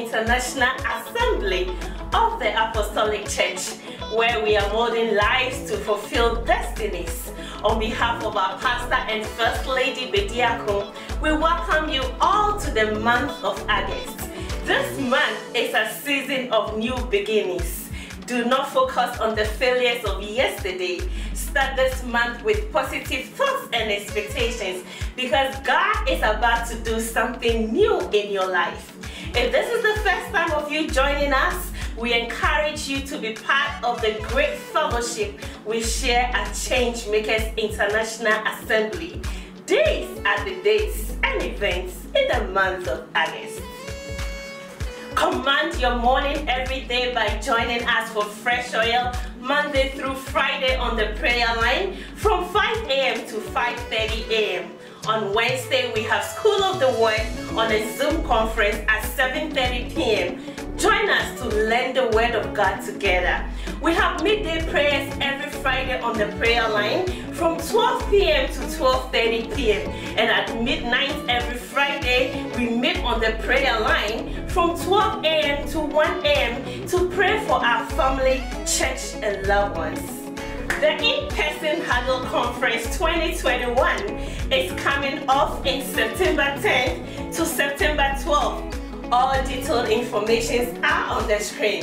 International Assembly of the Apostolic Church, where we are molding lives to fulfill destinies. On behalf of our pastor and First Lady Bediako, we welcome you all to the month of August. This month is a season of new beginnings. Do not focus on the failures of yesterday. Start this month with positive thoughts and expectations because God is about to do something new in your life. If this is the first time of you joining us, we encourage you to be part of the great fellowship we share at Changemakers International Assembly. These are the dates and events in the month of August. Command your morning every day by joining us for fresh oil Monday through Friday on the prayer line from 5 a.m. to 5.30 a.m. On Wednesday, we have School of the Word on a Zoom conference at 7.30 p.m. Join us to learn the Word of God together. We have midday prayers every Friday on the prayer line from 12 p.m. to 12.30 p.m. And at midnight every Friday, we meet on the prayer line from 12 a.m. to 1 a.m. to pray for our family, church, and loved ones. The in-person Huddle Conference 2021 is coming off in September 10th to September 12th. All detailed information are on the screen.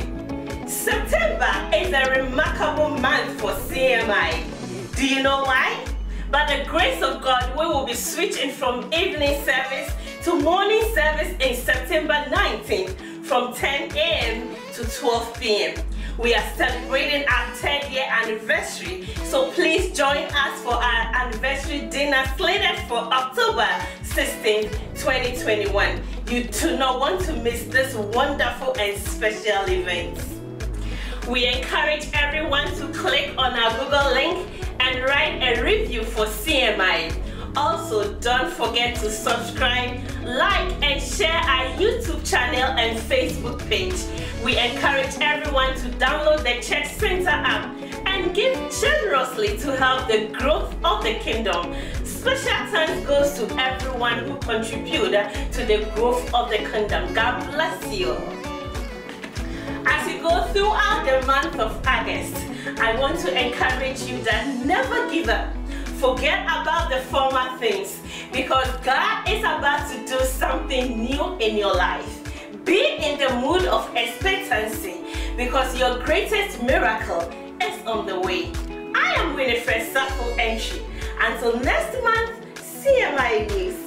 September is a remarkable month for CMI. Do you know why? By the grace of God, we will be switching from evening service to morning service in September 19th from 10 a.m. to 12 p.m. We are celebrating our 10th year anniversary, so please join us for our anniversary dinner slated for October 16, 2021. You do not want to miss this wonderful and special event. We encourage everyone to click on our Google link and write a review for CMI. Also, don't forget to subscribe, like, and share our YouTube channel and Facebook page. We encourage everyone to download the Church Center app and give generously to help the growth of the kingdom. Special thanks goes to everyone who contributed to the growth of the kingdom. God bless you. As you go throughout the month of August, I want to encourage you that never give up. Forget about the former things because God is about to do something new in your life. Be in the mood of expectancy because your greatest miracle is on the way. I am Winifred Safo Entry. Until next month, CMI News.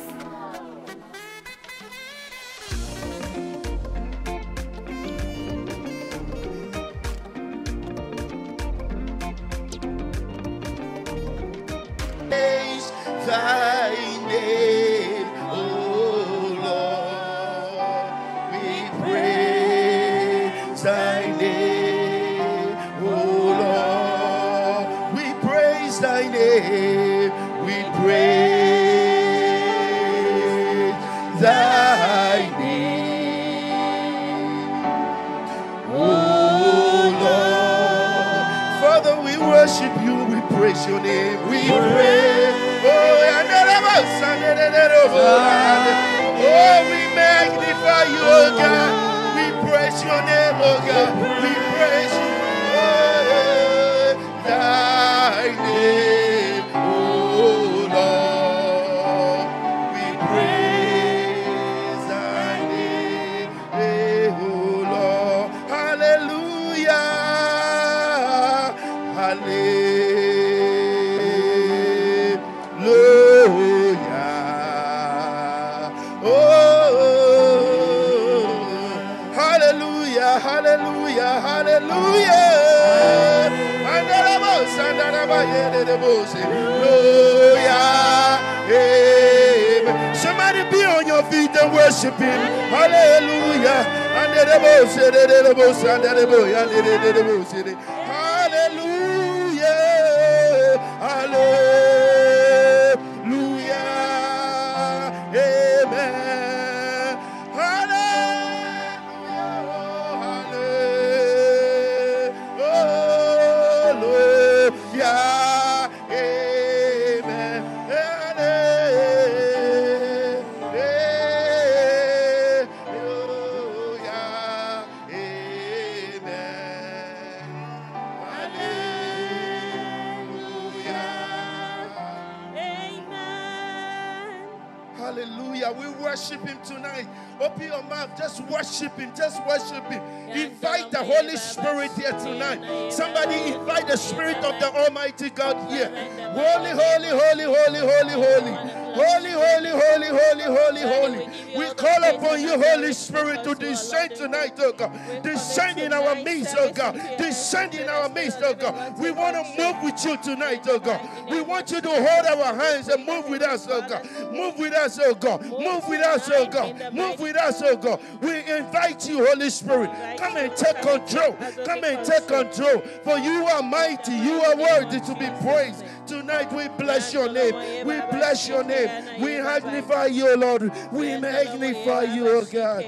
Holy Spirit here tonight. Somebody invite the Spirit of the Almighty God here. Holy, holy, holy, holy, holy, holy. Holy, holy, holy, holy, holy, holy. We call upon you, Holy Spirit, to descend tonight, oh God. Oh descend in our midst, oh God. Descend in our midst, oh God. We want to move with you tonight, oh God. We want you to hold our hands and move oh with us, oh God. Move with us, oh God. Move with us, oh God. Move with us, oh God. We invite you, Holy Spirit. Come and take control. Come and take control. For you are mighty. You are worthy to be praised. Tonight we bless your name. We bless your name. We magnify you, Lord. We magnify you, oh God.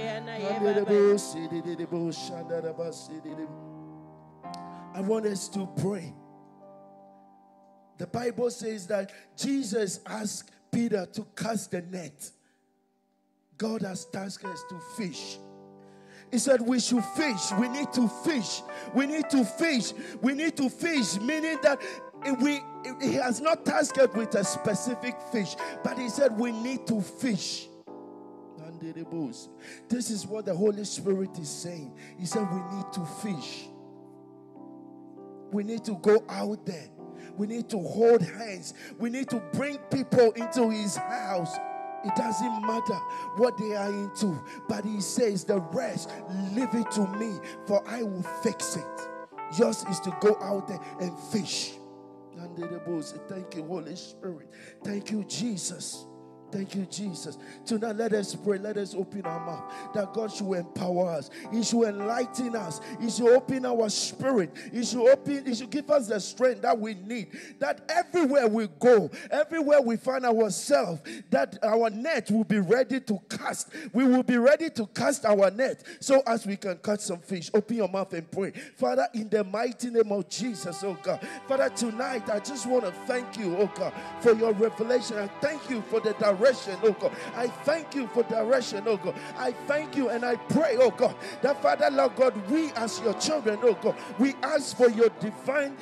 I want us to pray. The Bible says that Jesus asked Peter to cast the net. God has tasked us to fish. He said we should fish. We need to fish. We need to fish. We need to fish, meaning that we he has not tasked with a specific fish, but he said we need to fish. This is what the Holy Spirit is saying. He said we need to fish. We need to go out there. We need to hold hands. We need to bring people into his house. It doesn't matter what they are into, but he says, The rest, leave it to me, for I will fix it. Yours is to go out there and fish. Thank you, Holy Spirit. Thank you, Jesus. Thank you, Jesus. Tonight, let us pray. Let us open our mouth that God should empower us. He should enlighten us. He should open our spirit. He should open. He should give us the strength that we need. That everywhere we go, everywhere we find ourselves, that our net will be ready to cast. We will be ready to cast our net so as we can catch some fish. Open your mouth and pray, Father, in the mighty name of Jesus, oh God. Father, tonight I just want to thank you, oh God, for your revelation. I thank you for the direction direction, oh God. I thank you for direction, oh God. I thank you and I pray, oh God, that Father, Lord God, we as your children, oh God, we ask for your divine,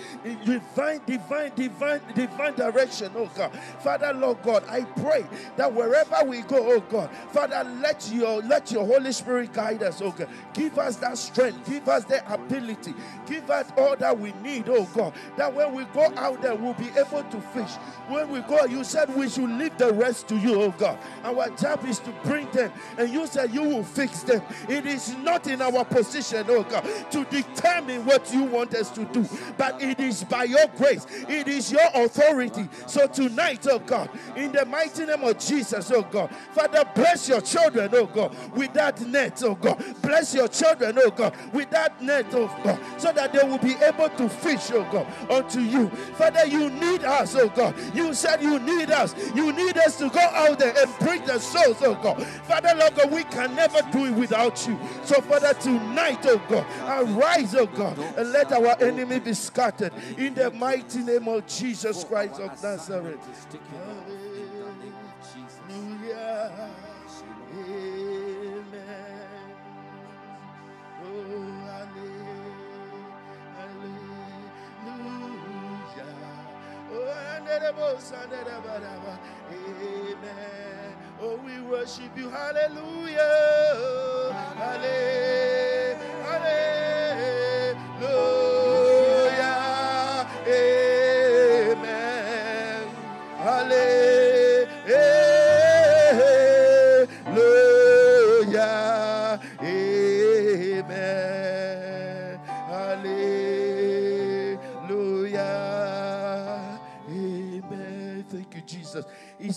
divine, divine, divine, divine direction, oh God. Father, Lord God, I pray that wherever we go, oh God, Father, let your let your Holy Spirit guide us, oh God. Give us that strength, give us the ability, give us all that we need, oh God. That when we go out there, we'll be able to fish. When we go, you said we should leave the rest to you you, oh God. Our job is to bring them, and you said you will fix them. It is not in our position, oh God, to determine what you want us to do, but it is by your grace, it is your authority. So tonight, oh God, in the mighty name of Jesus, oh God, Father, bless your children, oh God, with that net, oh God. Bless your children, oh God, with that net, oh God, so that they will be able to fish, oh God, unto you. Father, you need us, oh God. You said you need us. You need us to go out there and bring the souls, oh God. Father, Lord God, we can never do it without you. So, Father, tonight, oh God, arise, oh God, and let our enemy be scattered in the mighty name of Jesus Christ of Nazareth. Hallelujah. Amen. Oh, Oh, we worship you. Hallelujah. Hallelujah.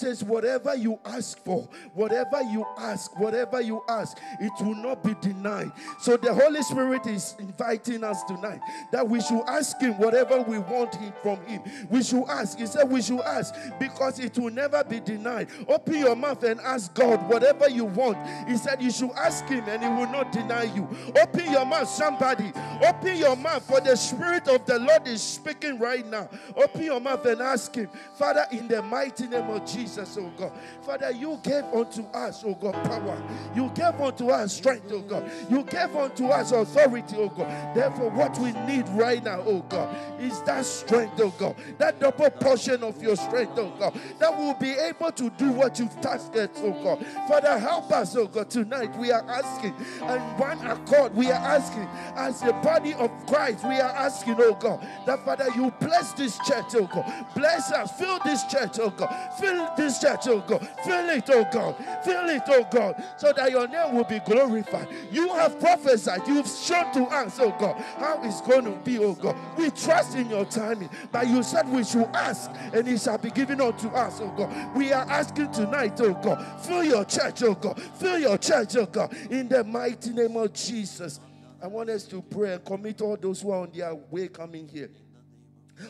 Says, Whatever you ask for, whatever you ask, whatever you ask, it will not be denied. So the Holy Spirit is inviting us tonight that we should ask Him whatever we want him from Him. We should ask. He said, We should ask because it will never be denied. Open your mouth and ask God whatever you want. He said, You should ask Him and He will not deny you. Open your mouth, somebody. Open your mouth, for the Spirit of the Lord is speaking right now. Open your mouth and ask Him, Father, in the mighty name of Jesus. Jesus, oh God. Father, you gave unto us, oh God, power. You gave unto us strength, oh God. You gave unto us authority, oh God. Therefore, what we need right now, oh God, is that strength, oh God. That double portion of your strength, oh God. That will be able to do what you've tasked us, oh God. Father, help us, oh God. Tonight we are asking, and one accord, we are asking, as the body of Christ, we are asking, oh God, that Father, you bless this church, oh God. Bless us, fill this church, oh God. Fill this church, oh God. Fill it, oh God. Fill it, oh God, so that your name will be glorified. You have prophesied, you've shown to us, oh God, how it's going to be, oh God. We trust in your timing, but you said we should ask, and it shall be given unto us, oh God. We are asking tonight, oh God. Fill your church, oh God. Fill your church, oh God, in the mighty name of Jesus. I want us to pray and commit all those who are on their way coming here.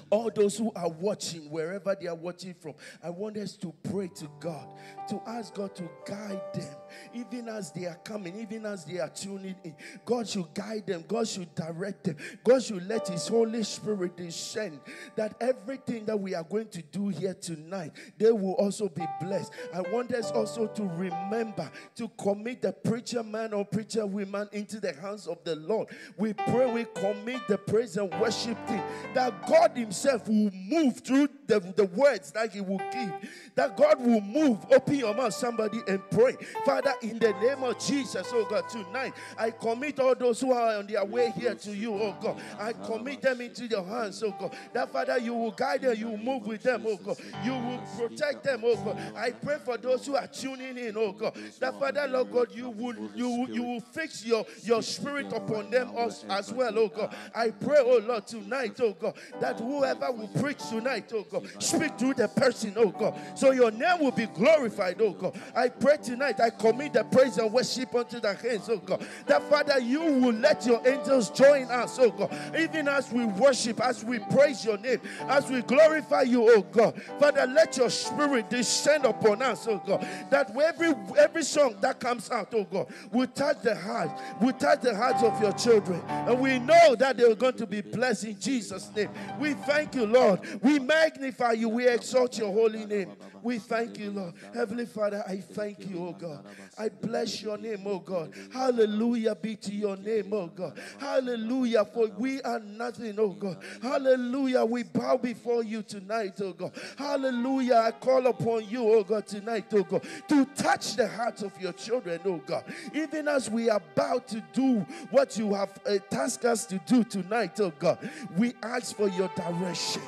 All those who are watching, wherever they are watching from, I want us to pray to God, to ask God to guide them, even as they are coming, even as they are tuning in. God should guide them, God should direct them, God should let His Holy Spirit descend. That everything that we are going to do here tonight, they will also be blessed. I want us also to remember to commit the preacher man or preacher woman into the hands of the Lord. We pray, we commit the praise and worship team that God Himself will move through the, the words that He will give. That God will move. Open your mouth, somebody, and pray. Father, in the name of Jesus, oh God, tonight I commit all those who are on their way here to you, oh God. I commit them into your hands, oh God. That Father, you will guide them, you will move with them, oh God. You will protect them, oh God. I pray for those who are tuning in, oh God. That Father, Lord God, you will you you will fix your your spirit upon them as, as well, oh God. I pray, oh Lord, tonight, oh God, that whoever will preach tonight, oh God, speak through the person, oh God, so your name will be glorified, oh God. I pray tonight, I commit the praise and worship unto the hands, oh God, that Father, you will let your angels join us, oh God, even as we worship, as we praise your name, as we glorify you, oh God. Father, let your spirit descend upon us, oh God, that every every song that comes out, oh God, will touch the heart, will touch the hearts of your children, and we know that they're going to be blessed in Jesus' name. We thank you, Lord. We magnify you. We exalt your holy name. We thank you, Lord. Heavenly Father, I thank you, oh God. I bless your name, oh God. Hallelujah be to your name, oh God. Hallelujah, for we are nothing, oh God. Hallelujah, we bow before you tonight, oh God. Hallelujah, I call upon you, oh God, tonight, oh God, to touch the hearts of your children, oh God. Even as we are about to do what you have uh, tasked us to do tonight, oh God, we ask for your direction.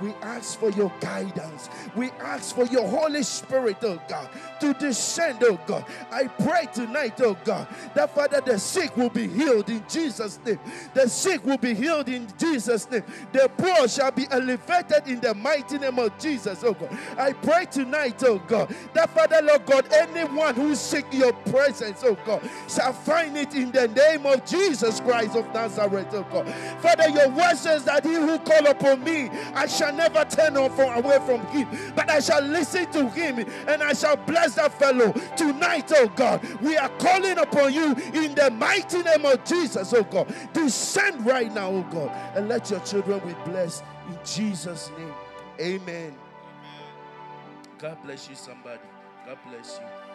We ask for your guidance. We ask for your Holy Spirit, oh God, to descend, oh God. I pray tonight, oh God, that Father, the sick will be healed in Jesus' name. The sick will be healed in Jesus' name. The poor shall be elevated in the mighty name of Jesus, oh God. I pray tonight, oh God, that Father, Lord God, anyone who seek your presence, oh God, shall find it in the name of Jesus Christ of Nazareth, oh God. Father, your word says that he who call upon me, I shall never turn away from him, but I shall listen to him and I shall bless that fellow. Tonight, oh God, we are calling upon you in the mighty name of Jesus, oh God. Descend right now, oh God, and let your children be blessed in Jesus' name. Amen. God bless you, somebody. God bless you.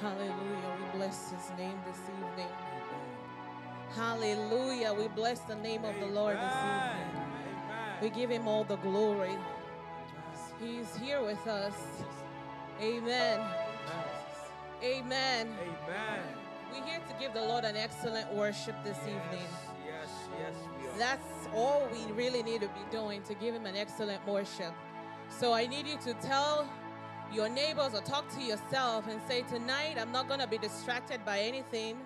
Hallelujah. We bless his name this evening. Hallelujah. We bless the name of the Lord this evening. We give him all the glory. He's here with us. Amen. Amen. Amen. We're here to give the Lord an excellent worship this evening. Yes, yes, we are. That's all we really need to be doing to give him an excellent worship. So I need you to tell your neighbors or talk to yourself and say, Tonight I'm not going to be distracted by anything.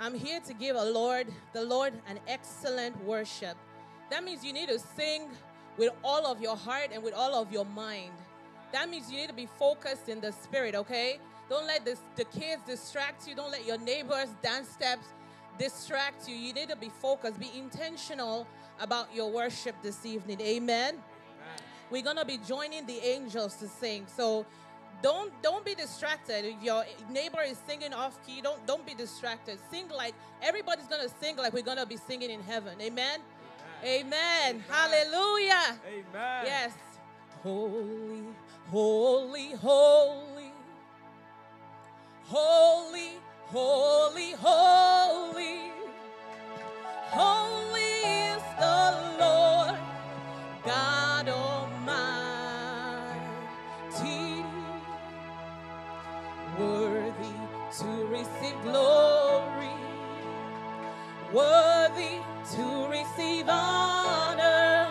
I'm here to give a Lord, the Lord, an excellent worship. That means you need to sing with all of your heart and with all of your mind. That means you need to be focused in the spirit, okay? Don't let this, the kids distract you. Don't let your neighbors' dance steps distract you. You need to be focused. Be intentional about your worship this evening. Amen. We're going to be joining the angels to sing. So don't don't be distracted. If your neighbor is singing off key don't don't be distracted. Sing like everybody's gonna sing like we're gonna be singing in heaven. Amen amen, amen. amen. hallelujah. Amen. Yes. Holy holy holy. Holy holy holy. Holy is the lord god. to receive glory, worthy to receive honor.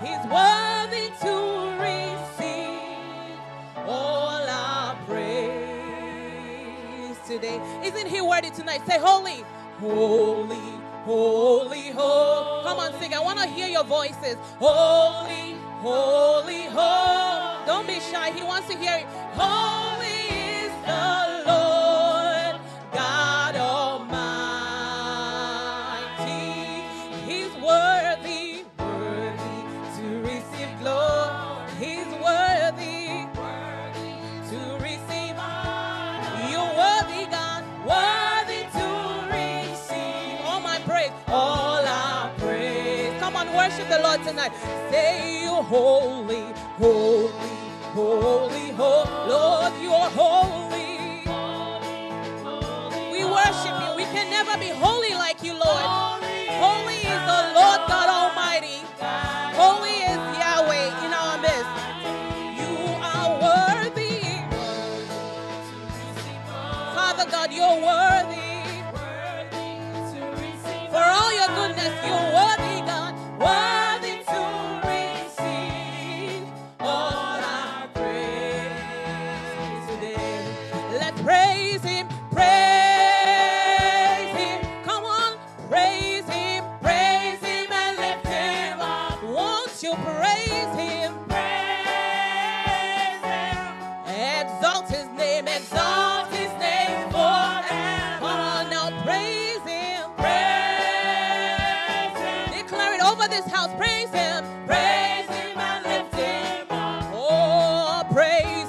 He's worthy to receive all our praise today. Isn't he worthy tonight? Say, Holy, holy, holy, holy. Come on, sing. I want to hear your voices. Holy, holy, holy. Don't be shy. He wants to hear it. Holy. day. You're oh, holy, holy, holy, holy. Lord, you are holy. We worship you. We can never be holy like you, Lord. Holy is the Lord God Almighty. Holy is Yahweh in our midst. You are worthy. Father God, you're worthy. For all your goodness, you're worthy. praise.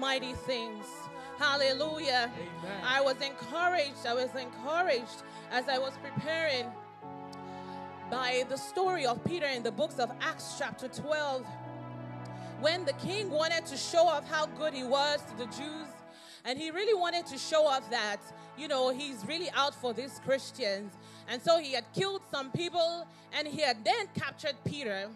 Mighty things. Hallelujah. Amen. I was encouraged. I was encouraged as I was preparing by the story of Peter in the books of Acts, chapter 12. When the king wanted to show off how good he was to the Jews, and he really wanted to show off that, you know, he's really out for these Christians. And so he had killed some people, and he had then captured Peter,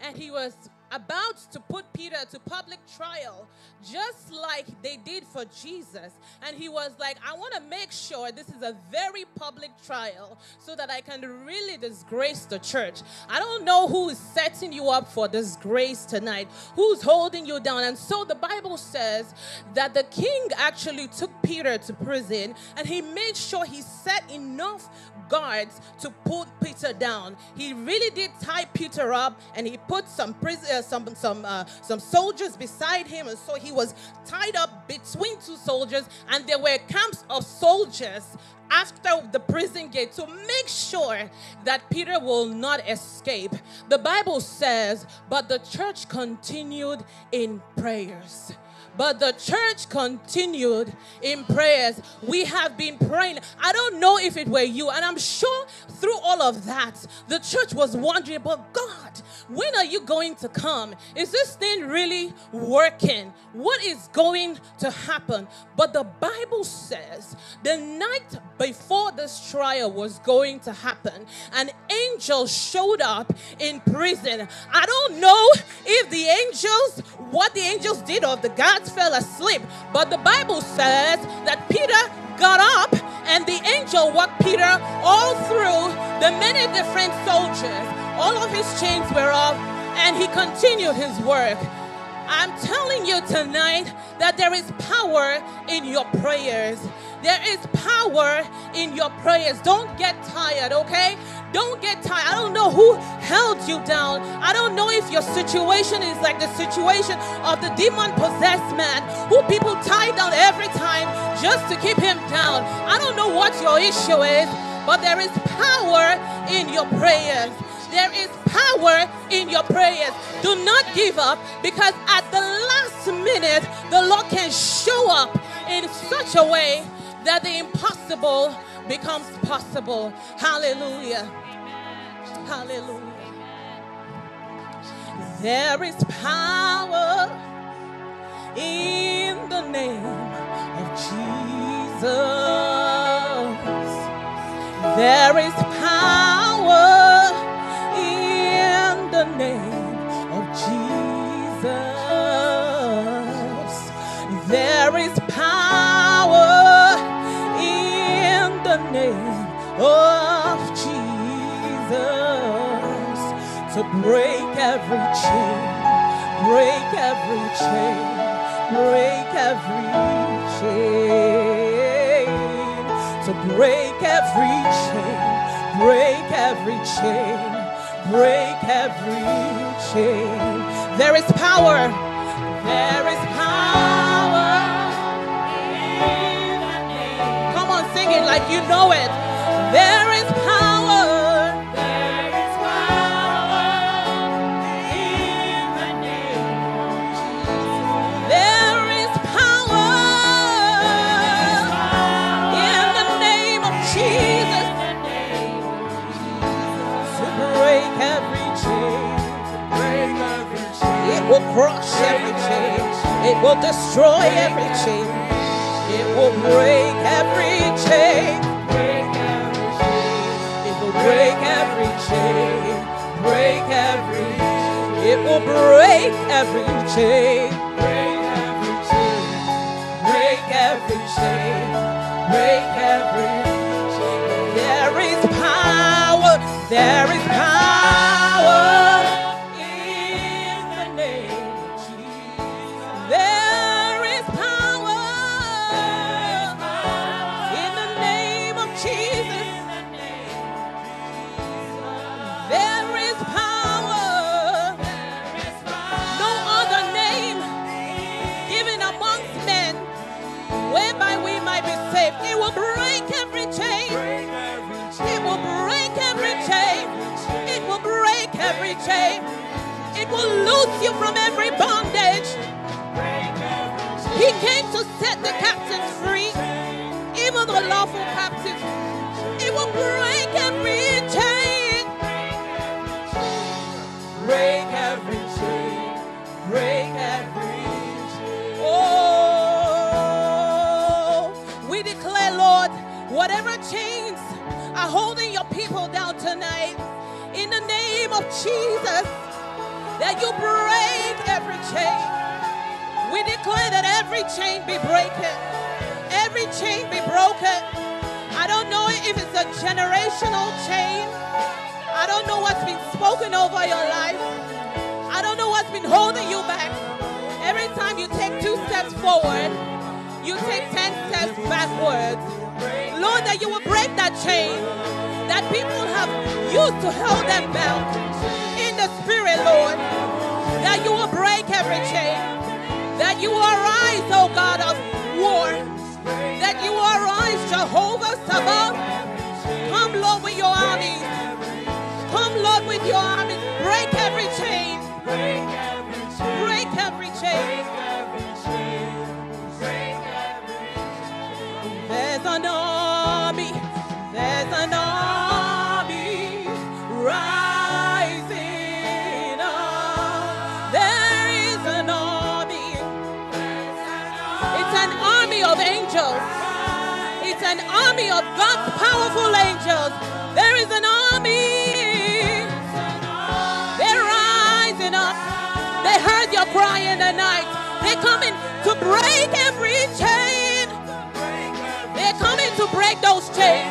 and he was about to put Peter to public trial, just like they did for Jesus. And he was like, I want to make sure this is a very public trial so that I can really disgrace the church. I don't know who is setting you up for disgrace tonight, who's holding you down. And so the Bible says that the king actually took Peter to prison and he made sure he set enough guards to put Peter down. He really did tie Peter up and he put some prison, uh, some some uh, some soldiers beside him, and so he was tied up between two soldiers, and there were camps of soldiers after the prison gate to make sure that Peter will not escape. The Bible says, but the church continued in prayers. But the church continued in prayers. We have been praying. I don't know if it were you, and I'm sure through all of that, the church was wondering, but God, when are you going to come? Is this thing really working? What is going to happen? But the Bible says the night before this trial was going to happen, an angel showed up in prison. I don't know if the angels, what the angels did or the fell asleep, but the Bible says that Peter got up and the angel walked Peter all through the many different soldiers. All of his chains were off and he continued his work. I'm telling you tonight that there is power in your prayers. There is power in your prayers. Don't get tired, okay? Don't get tired. I don't know who held you down. I don't know if your situation is like the situation of the demon possessed man who people tie down every time just to keep him down. I don't know what your issue is, but there is power in your prayers. There is power in your prayers. Do not give up because at the last minute, the Lord can show up in such a way that the impossible becomes possible. Hallelujah. Hallelujah. There is power in the name of Jesus. There is power in the name of Jesus. There is power in the name of Jesus to break every chain, break every chain, break every chain, to break every chain, break every chain, break every chain. There is power, there is power. Come on, sing it like you know it. There will destroy every chain. It will break every chain. Break every chain. It will break every chain. Break every chain. It will break every chain. Break every chain. Break every chain. Break every chain. There is power. There is will loose you from every bondage. He came to set the captives free, even the lawful captives. It will break every chain. Break every chain. Break every chain. Oh, we declare, Lord, whatever chains are holding your people down tonight, in the name of Jesus, that you break every chain. We declare that every chain be broken, every chain be broken. I don't know if it's a generational chain. I don't know what's been spoken over your life. I don't know what's been holding you back. Every time you take two steps forward, you take 10 steps backwards. Lord, that you will break that chain that people have used to hold them bound. In the spirit, Lord, that you will break every chain. That you will arise, oh God of war. That you will arise, Jehovah Sabaoth. Come, Lord, with your armies. Come, Lord, with your armies. Break every chain. Break every chain. Army of God's powerful angels. There is an army. They're rising up. They heard your cry in the night. They're coming to break every chain. They're coming to break those chains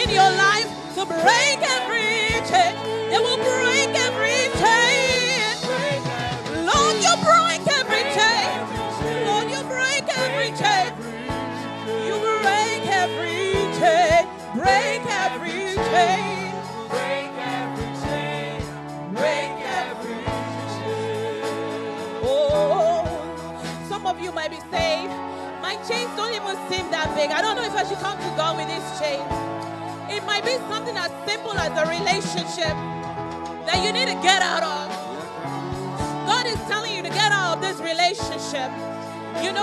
in your life, to break every chain. They will break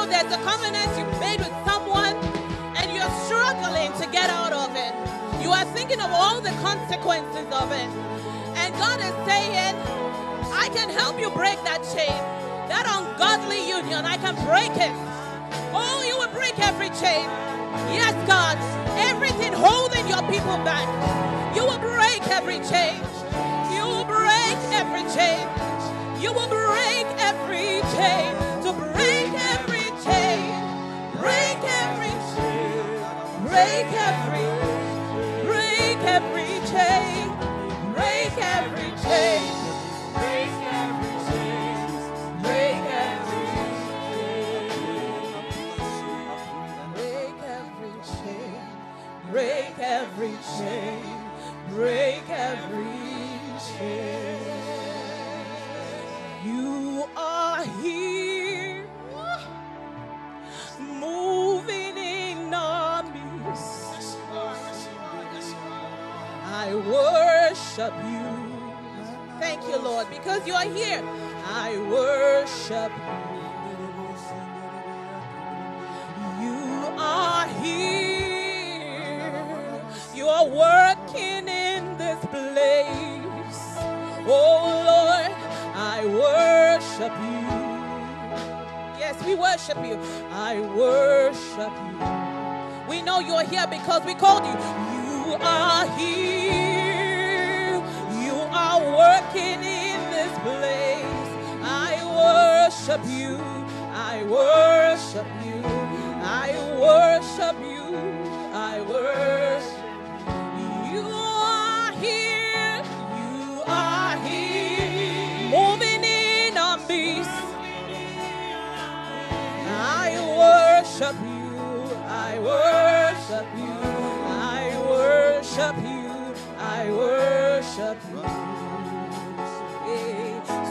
there's a covenant you made with someone and you're struggling to get out of it. You are thinking of all the consequences of it. And God is saying, I can help you break that chain, that ungodly union. I can break it. Oh, you will break every chain. Yes, God. Everything holding your people back. You will break every chain. You will break every chain. You will break every chain. To break every chain. Break every chain. Break every. Every chain, break every chain. You are here, moving in our midst. I worship you. Thank you, Lord, because you are here. I worship you. You are here. You are working in this place. Oh Lord, I worship you. Yes, we worship you. I worship you. We know you're here because we called you. You are here. You are working in this place. I worship you. I worship you. I worship you. Worship you. I worship you. I worship you.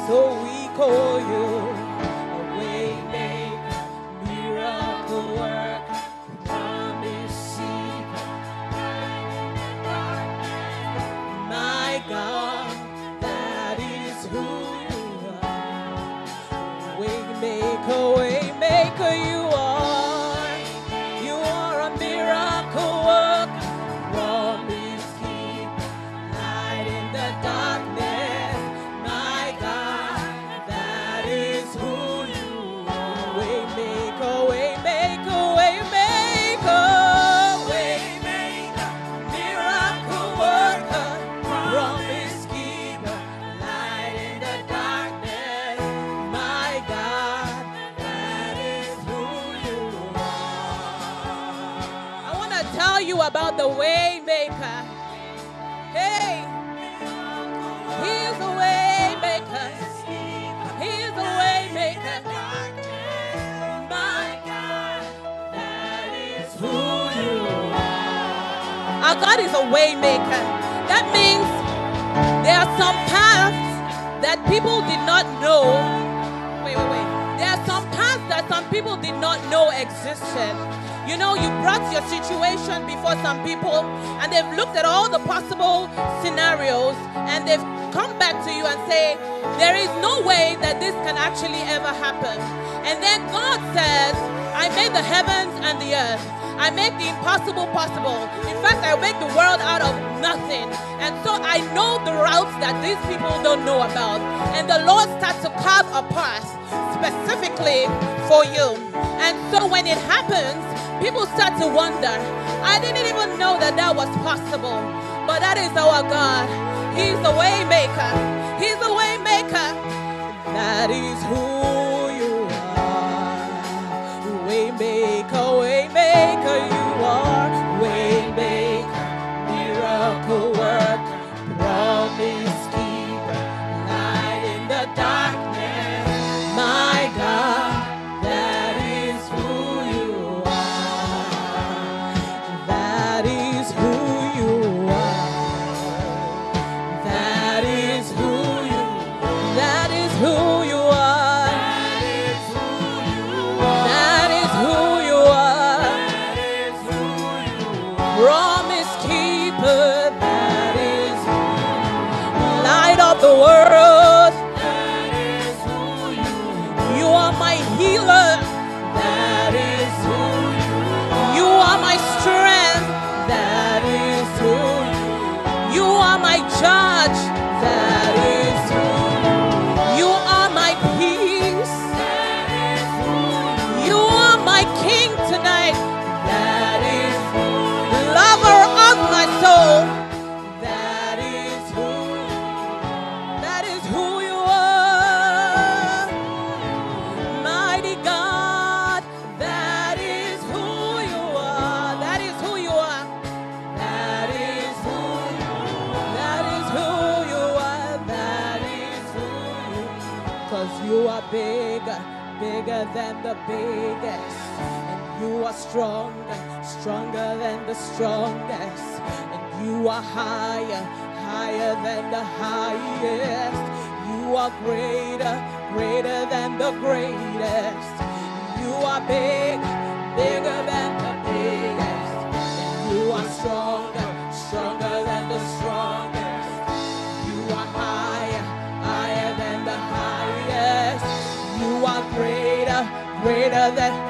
So we call God is a waymaker. That means there are some paths that people did not know. Wait, wait, wait. There are some paths that some people did not know existed. You know, you brought your situation before some people and they've looked at all the possible scenarios and they've come back to you and say, there is no way that this can actually ever happen. And then God says, I made the heavens and the earth. I make the impossible possible. In fact, I make the world out of nothing. And so I know the routes that these people don't know about. And the Lord starts to carve a path specifically for you. And so when it happens, people start to wonder. I didn't even know that that was possible. But that is our God. He's the way maker. He's the way maker. That is who you are. Way maker, biggest. And you are stronger, stronger than the strongest. And you are higher, higher than the highest. You are greater, greater than the greatest. You are big, bigger than the biggest. And you are stronger, greater, than.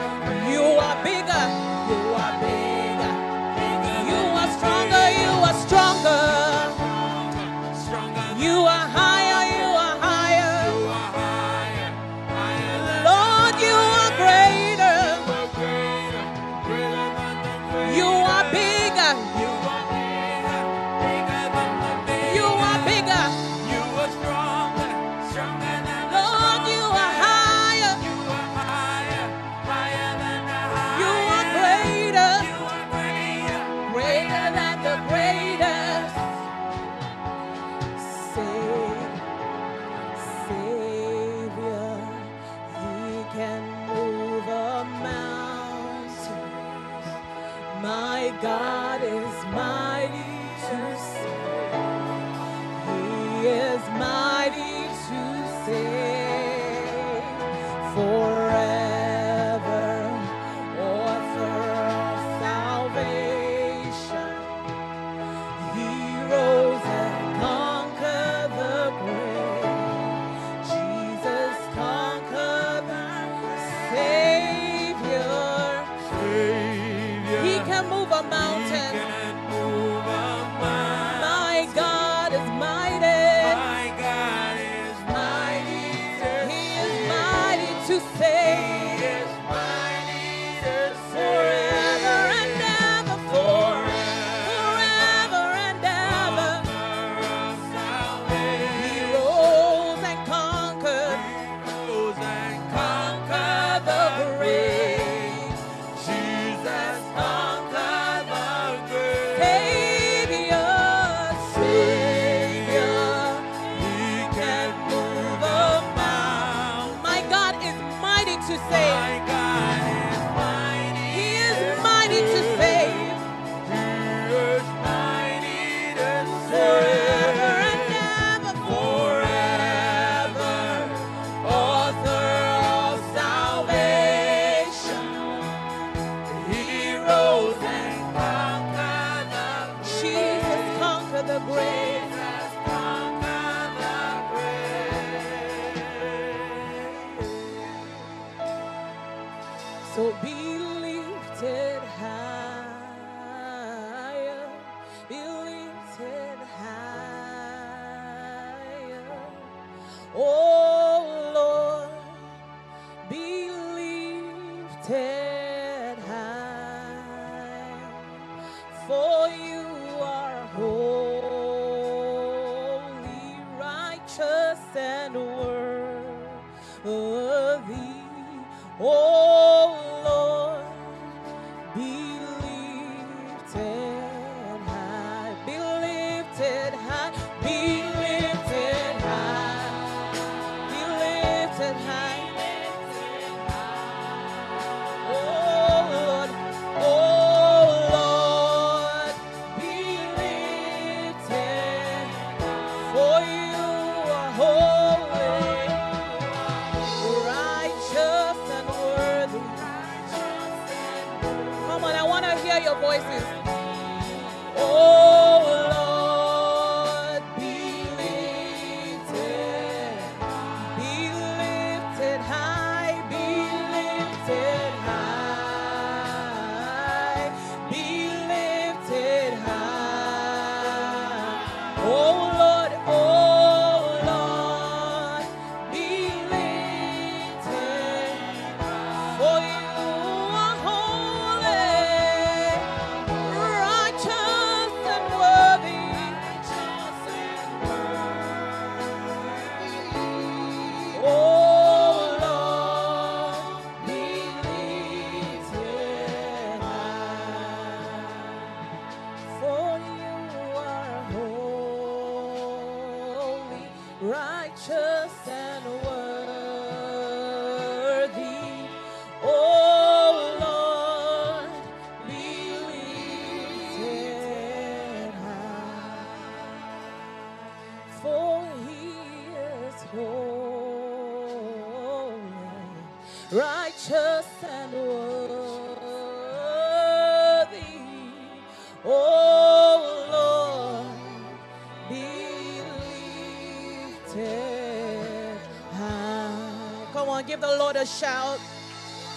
Shout.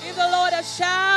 Give the Lord a shout.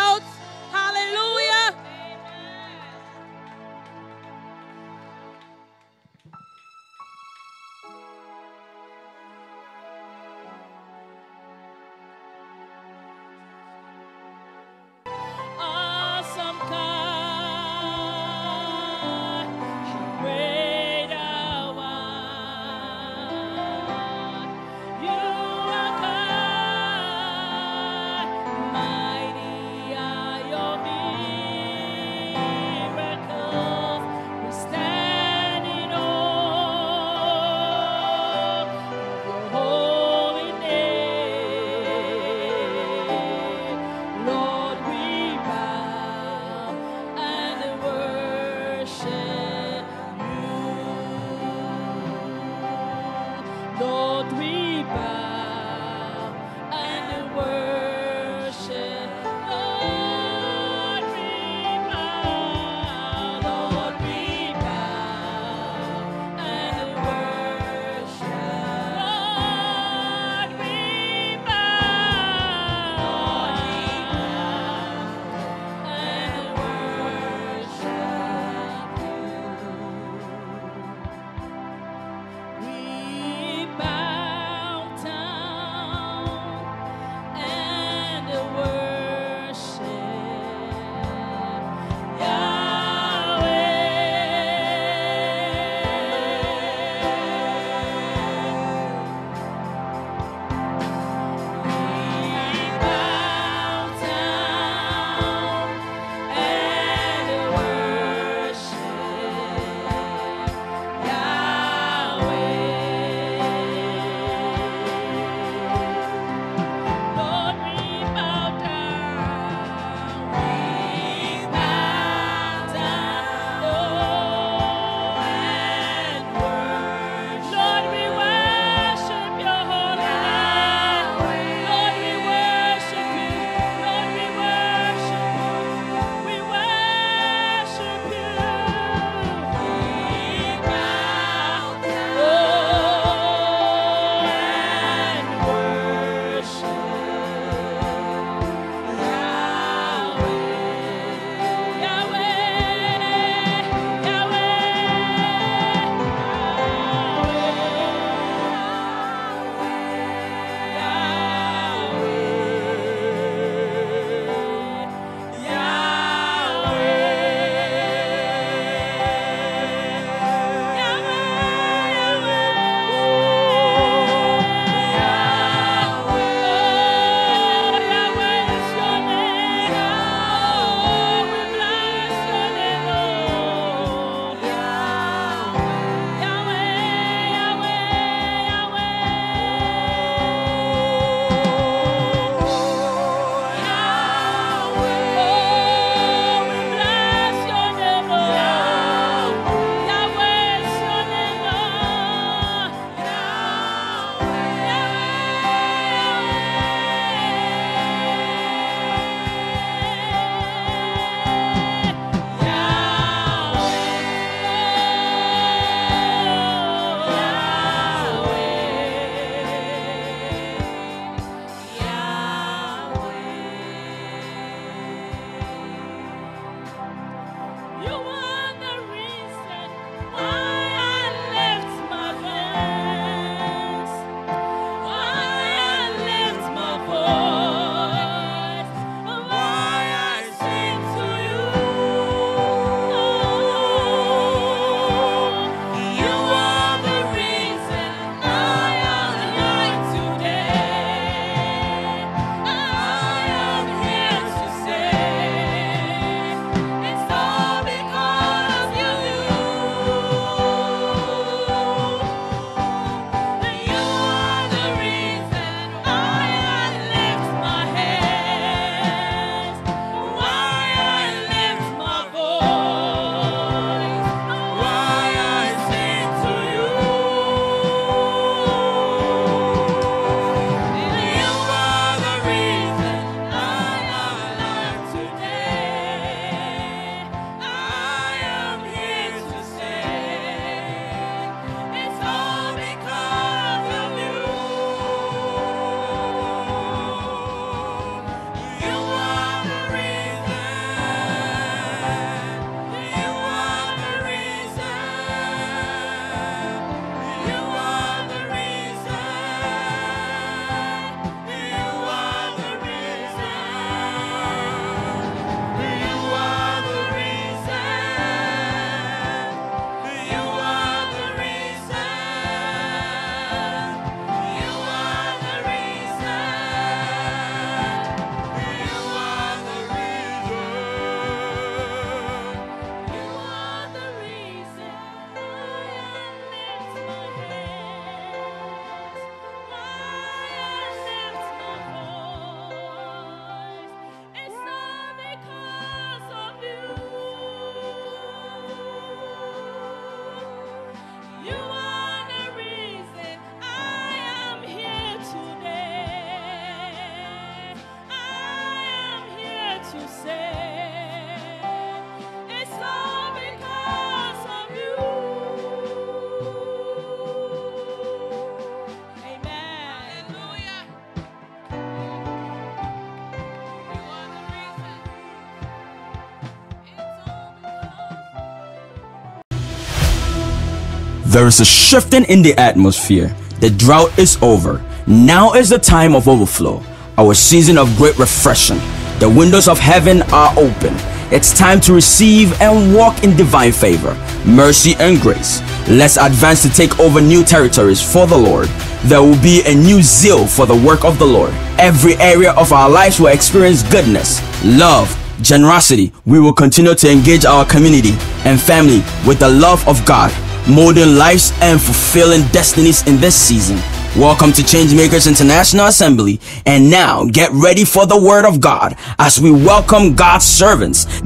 There is a shifting in the atmosphere. The drought is over. Now is the time of overflow, our season of great refreshing. The windows of heaven are open. It's time to receive and walk in divine favor, mercy, and grace. Let's advance to take over new territories for the Lord. There will be a new zeal for the work of the Lord. Every area of our lives will experience goodness, love, generosity. We will continue to engage our community and family with the love of God, molding lives and fulfilling destinies in this season. Welcome to Changemakers International Assembly. And now get ready for the Word of God as we welcome God's servants.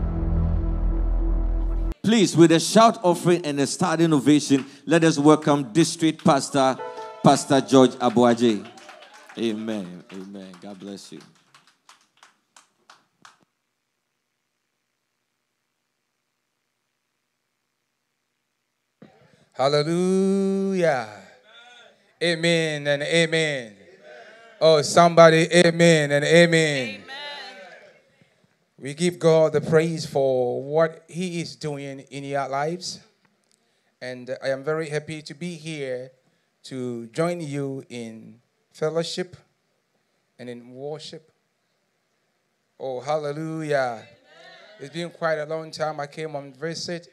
Please, with a shout offering and a standing ovation, let us welcome District Pastor, Pastor George Aboagye. Amen. Amen. God bless you. Hallelujah. Amen and amen. Oh, somebody, amen and amen. We give God the praise for what He is doing in your lives. And I am very happy to be here to join you in fellowship and in worship. Oh, hallelujah. It's been quite a long time I came on visit,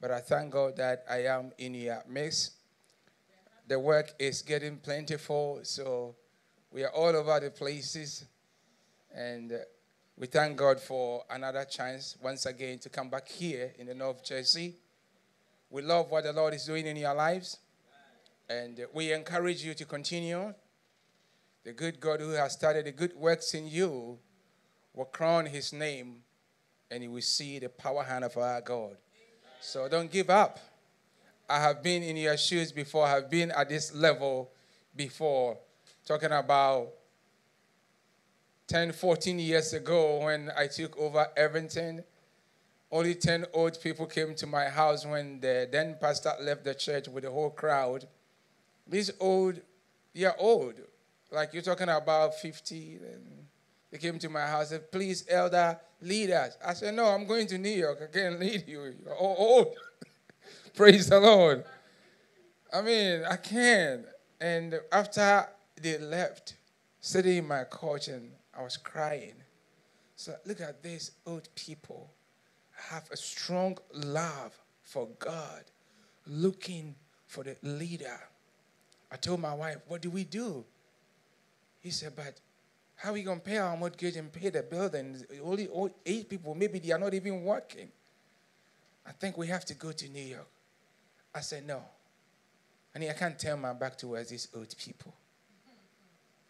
but I thank God that I am in your midst. The work is getting plentiful, so we are all over the places. And uh, we thank God for another chance once again to come back here in the North Jersey. We love what the Lord is doing in your lives, and uh, we encourage you to continue. The good God who has started the good works in you will crown his name, and you will see the power hand of our God. So don't give up. I have been in your shoes before, I have been at this level before, talking about 10, 14 years ago when I took over Everton. Only 10 old people came to my house when the then pastor left the church with the whole crowd. These old, yeah, old. Like you're talking about 50. And they came to my house and said, please, elder, lead us. I said, no, I'm going to New York. I can't lead you. Old. Praise the Lord. I mean, I can't. And after they left, sitting in my couch and I was crying. So look at these old people have a strong love for God, looking for the leader. I told my wife, What do we do? He said, But how are we going to pay our mortgage and pay the building? Only eight people, maybe they are not even working. I think we have to go to New York. I said, No. Honey, I can't turn my back towards these old people.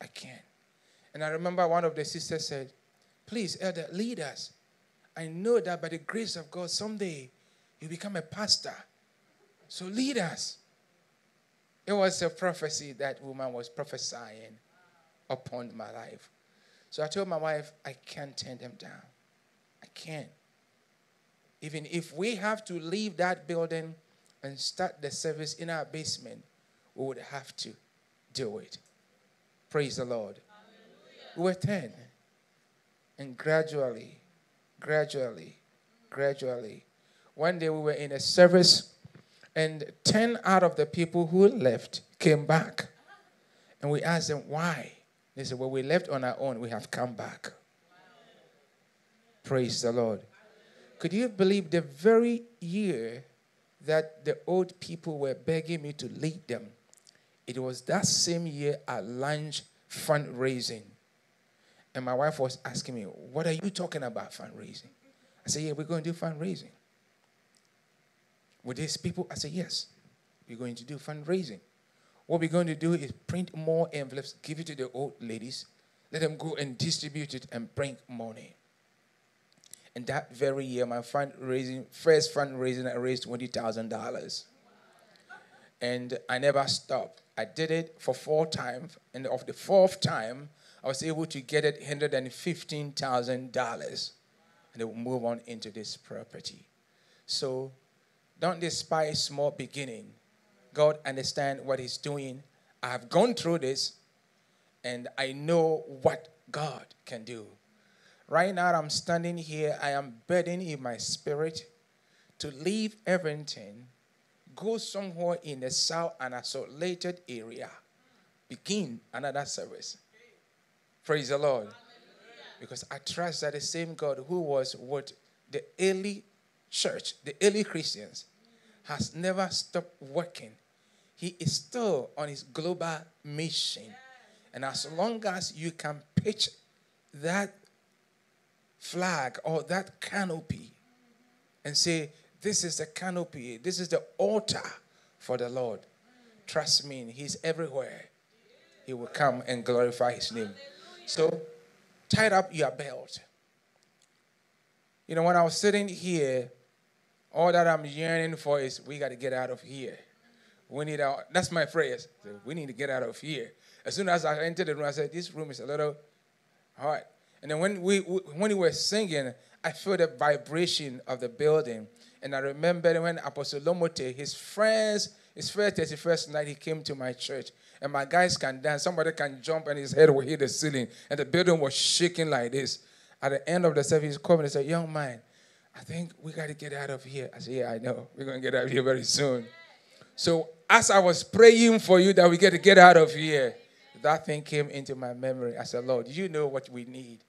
I can't. And I remember one of the sisters said, Please, elder, lead us. I know that by the grace of God, someday you become a pastor. So lead us. It was a prophecy that woman was prophesying upon my life. So I told my wife, I can't turn them down. I can't. Even if we have to leave that building and start the service in our basement, we would have to do it. Praise the Lord. We were 10. And gradually, gradually, gradually, one day we were in a service, and 10 out of the people who left came back. And we asked them why. They said, Well, we left on our own, we have come back. Praise the Lord. Could you believe the very year that the old people were begging me to lead them? It was that same year at lunch fundraising. And my wife was asking me, What are you talking about fundraising? I said, Yeah, we're going to do fundraising. With these people, I said, Yes, we're going to do fundraising. What we're going to do is print more envelopes, give it to the old ladies, let them go and distribute it and bring money. And that very year, my fundraising, first fundraising, I raised $20,000. And I never stopped. I did it for four times. And of the fourth time, I was able to get it $115,000. And then move on into this property. So don't despise small beginning. God understand what he's doing. I have gone through this and I know what God can do. Right now I'm standing here, I am burdened in my spirit to leave everything, go somewhere in the south, and an isolated area, begin another service. Praise the Lord. Because I trust that the same God who was with the early church, the early Christians, has never stopped working. He is still on his global mission. And as long as you can pitch that flag or that canopy and say, This is the canopy, this is the altar for the Lord, trust me, He's everywhere. He will come and glorify His name. So, tie up your belt. You know, when I was sitting here, all that I'm yearning for is we got to get out of here. We need. That's my phrase. We need to get out of here. As soon as I entered the room, I said, "This room is a little hard." And then when we when we were singing, I felt the vibration of the building. And I remember when Apostle Lomote, his friends, his first 31st night, he came to my church. And my guys can dance. Somebody can jump and his head will hit the ceiling. And the building was shaking like this. At the end of the service, he called and said, Young man, I think we got to get out of here. I said, Yeah, I know. We're going to get out of here very soon. So as I was praying for you that we get to get out of here, that thing came into my memory. I said, Lord, you know what we need.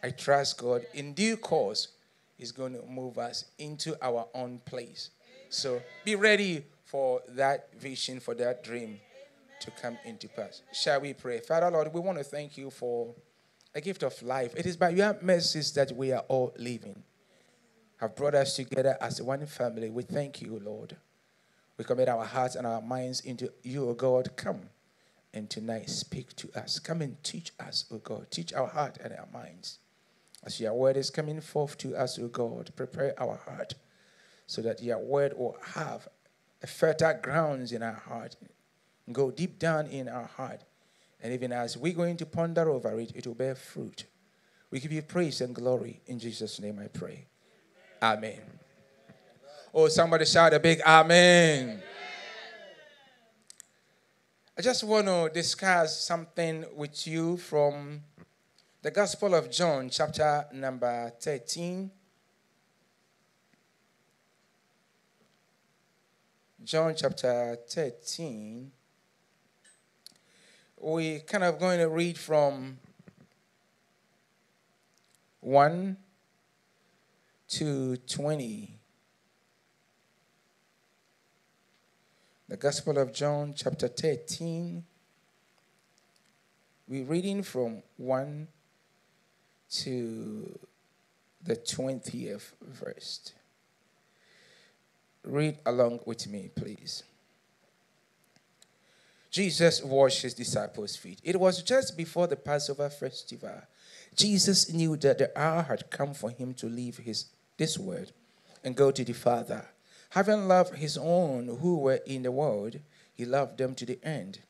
I trust God. In due course, He's going to move us into our own place. So be ready for that vision, for that dream to come into pass. Shall we pray? Father, Lord, we want to thank you for a gift of life. It is by your mercies that we are all living. Have brought us together as one family. We thank you, Lord. We commit our hearts and our minds into you, O God. Come and tonight speak to us. Come and teach us, O God. Teach our heart and our minds. As your word is coming forth to us, O God, prepare our heart so that your word will have a fertile grounds in our heart, go deep down in our heart. And even as we're going to ponder over it, it will bear fruit. We give you praise and glory. In Jesus' name I pray. Amen. Oh, somebody shout a big amen. I just want to discuss something with you from the Gospel of John, chapter number 13. John chapter 13. We kind of going to read from 1 to 20. The Gospel of John, chapter 13. We're reading from 1 to the 20th verse. Read along with me, please. Jesus washed his disciples' feet. It was just before the Passover festival. Jesus knew that the hour had come for him to leave his, this world and go to the Father. Having loved his own who were in the world, he loved them to the end.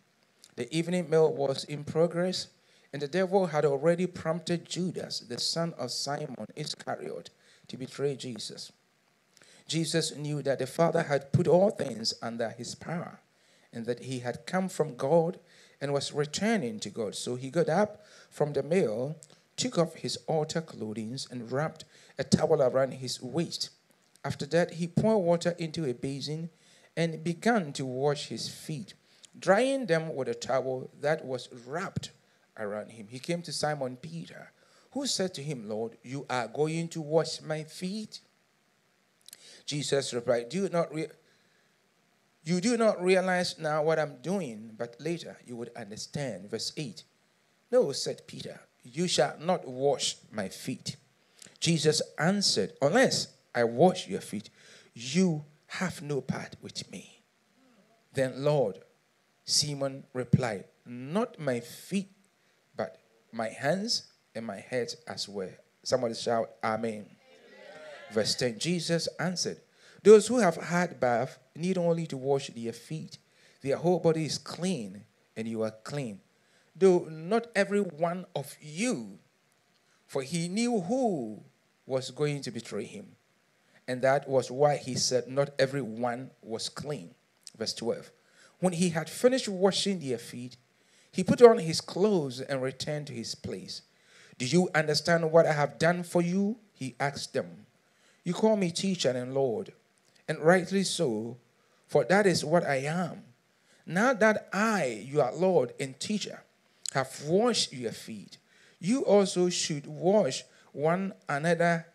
The evening meal was in progress, and the devil had already prompted Judas, the son of Simon Iscariot, to betray Jesus. Jesus knew that the Father had put all things under his power and that he had come from God and was returning to God. So he got up from the meal, took off his outer clothing, and wrapped a towel around his waist. After that, he poured water into a basin and began to wash his feet, drying them with a towel that was wrapped around him. He came to Simon Peter, who said to him, Lord, you are going to wash my feet? Jesus replied, Do you not you do not realize now what I'm doing, but later you would understand. Verse 8. No, said Peter, you shall not wash my feet. Jesus answered, Unless I wash your feet, you have no part with me. Then, Lord, Simon replied, Not my feet, but my hands and my head as well. Somebody shout, Amen. Amen. Verse 10 Jesus answered, Those who have had bath need only to wash their feet. Their whole body is clean, and you are clean. Though not every one of you, for he knew who was going to betray him. And that was why he said, Not every one was clean. Verse 12. When he had finished washing their feet, he put on his clothes and returned to his place. Do you understand what I have done for you? He asked them. You call me teacher and Lord, and rightly so, for that is what I am. Now that I, your Lord and teacher, have washed your feet, you also should wash one another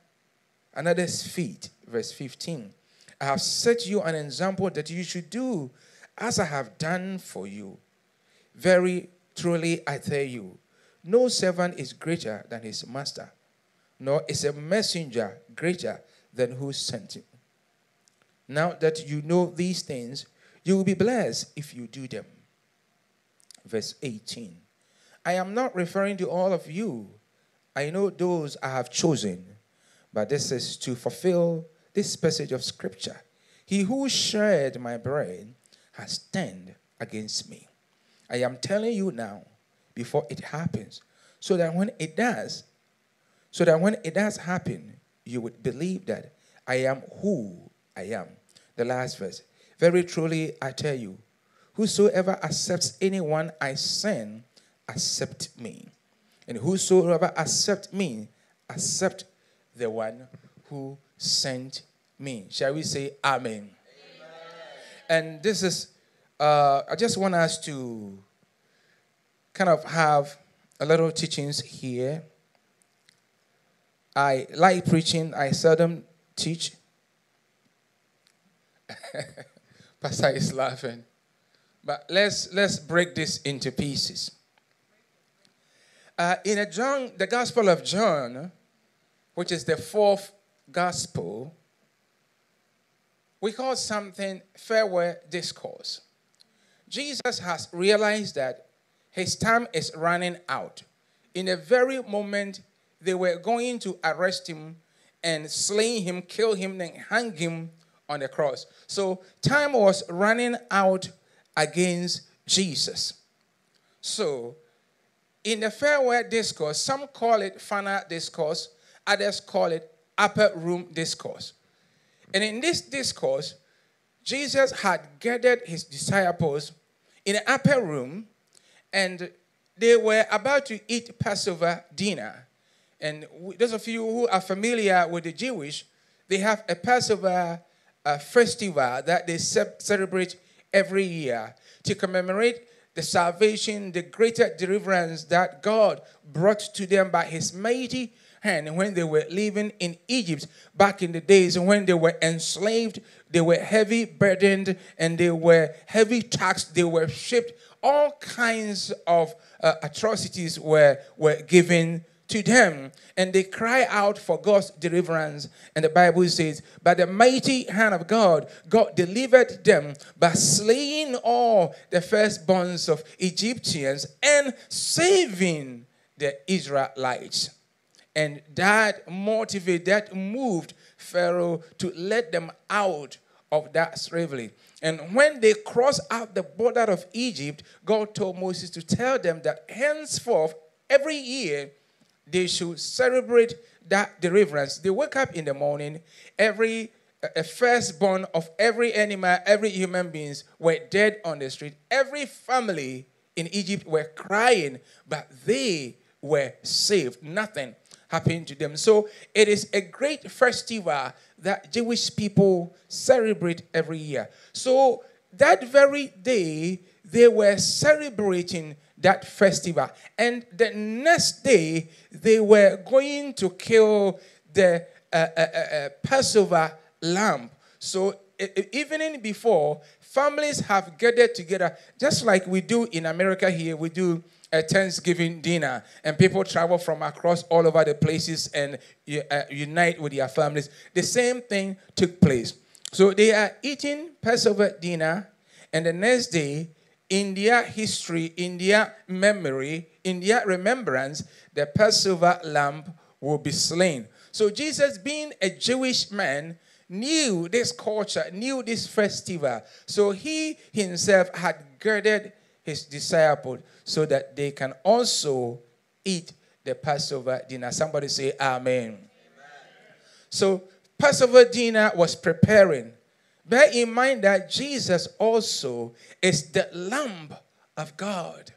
another's feet. Verse 15. I have set you an example that you should do as I have done for you. Very truly I tell you, no servant is greater than his master, nor is a messenger greater than who sent him. Now that you know these things, you will be blessed if you do them. Verse 18. I am not referring to all of you. I know those I have chosen, but this is to fulfill this passage of scripture. He who shared my bread has turned against me. I am telling you now before it happens, so that when it does, so that when it does happen, you would believe that I am who I am. The last verse. Very truly I tell you, whosoever accepts anyone I send, accept me. And whosoever accept me, accept the one who sent me. Shall we say amen? amen. And this is, uh, I just want us to kind of have a little teachings here. I like preaching, I seldom teach. Pastor is laughing. But let's let's break this into pieces. Uh, in a John, the Gospel of John, which is the fourth gospel, we call something farewell discourse. Jesus has realized that his time is running out. In the very moment they were going to arrest him and slay him, kill him, and hang him on the cross. So time was running out against Jesus. So in the farewell discourse, some call it final discourse, others call it upper room discourse. And in this discourse, Jesus had gathered his disciples in an upper room and they were about to eat Passover dinner. And those of you who are familiar with the Jewish, they have a Passover uh, festival that they celebrate every year to commemorate the salvation, the greater deliverance that God brought to them by his mighty hand when they were living in Egypt back in the days when they were enslaved, they were heavy burdened, and they were heavy taxed, they were shipped. All kinds of uh, atrocities were, were given to them and they cry out for God's deliverance. And the Bible says, By the mighty hand of God, God delivered them by slaying all the firstborns of Egyptians and saving the Israelites. And that motivated, that moved Pharaoh to let them out of that slavery. And when they crossed out the border of Egypt, God told Moses to tell them that henceforth, every year, they should celebrate that deliverance. They wake up in the morning, every uh, a firstborn of every animal, every human beings were dead on the street. Every family in Egypt were crying, but they were saved. Nothing happened to them. So it is a great festival that Jewish people celebrate every year. So that very day, they were celebrating that festival. And the next day, they were going to kill the uh, uh, uh, uh Passover lamb. So, evening before, families have gathered together, just like we do in America here. We do a Thanksgiving dinner, and people travel from across all over the places and uh, unite with their families. The same thing took place. So they are eating Passover dinner, and the next day in their history, in their memory, in their remembrance, the Passover lamb will be slain. So Jesus, being a Jewish man, knew this culture, knew this festival. So he himself had girded his disciples so that they can also eat the Passover dinner. Somebody say Amen. amen. So Passover dinner was preparing. Bear in mind that Jesus also is the Lamb of God,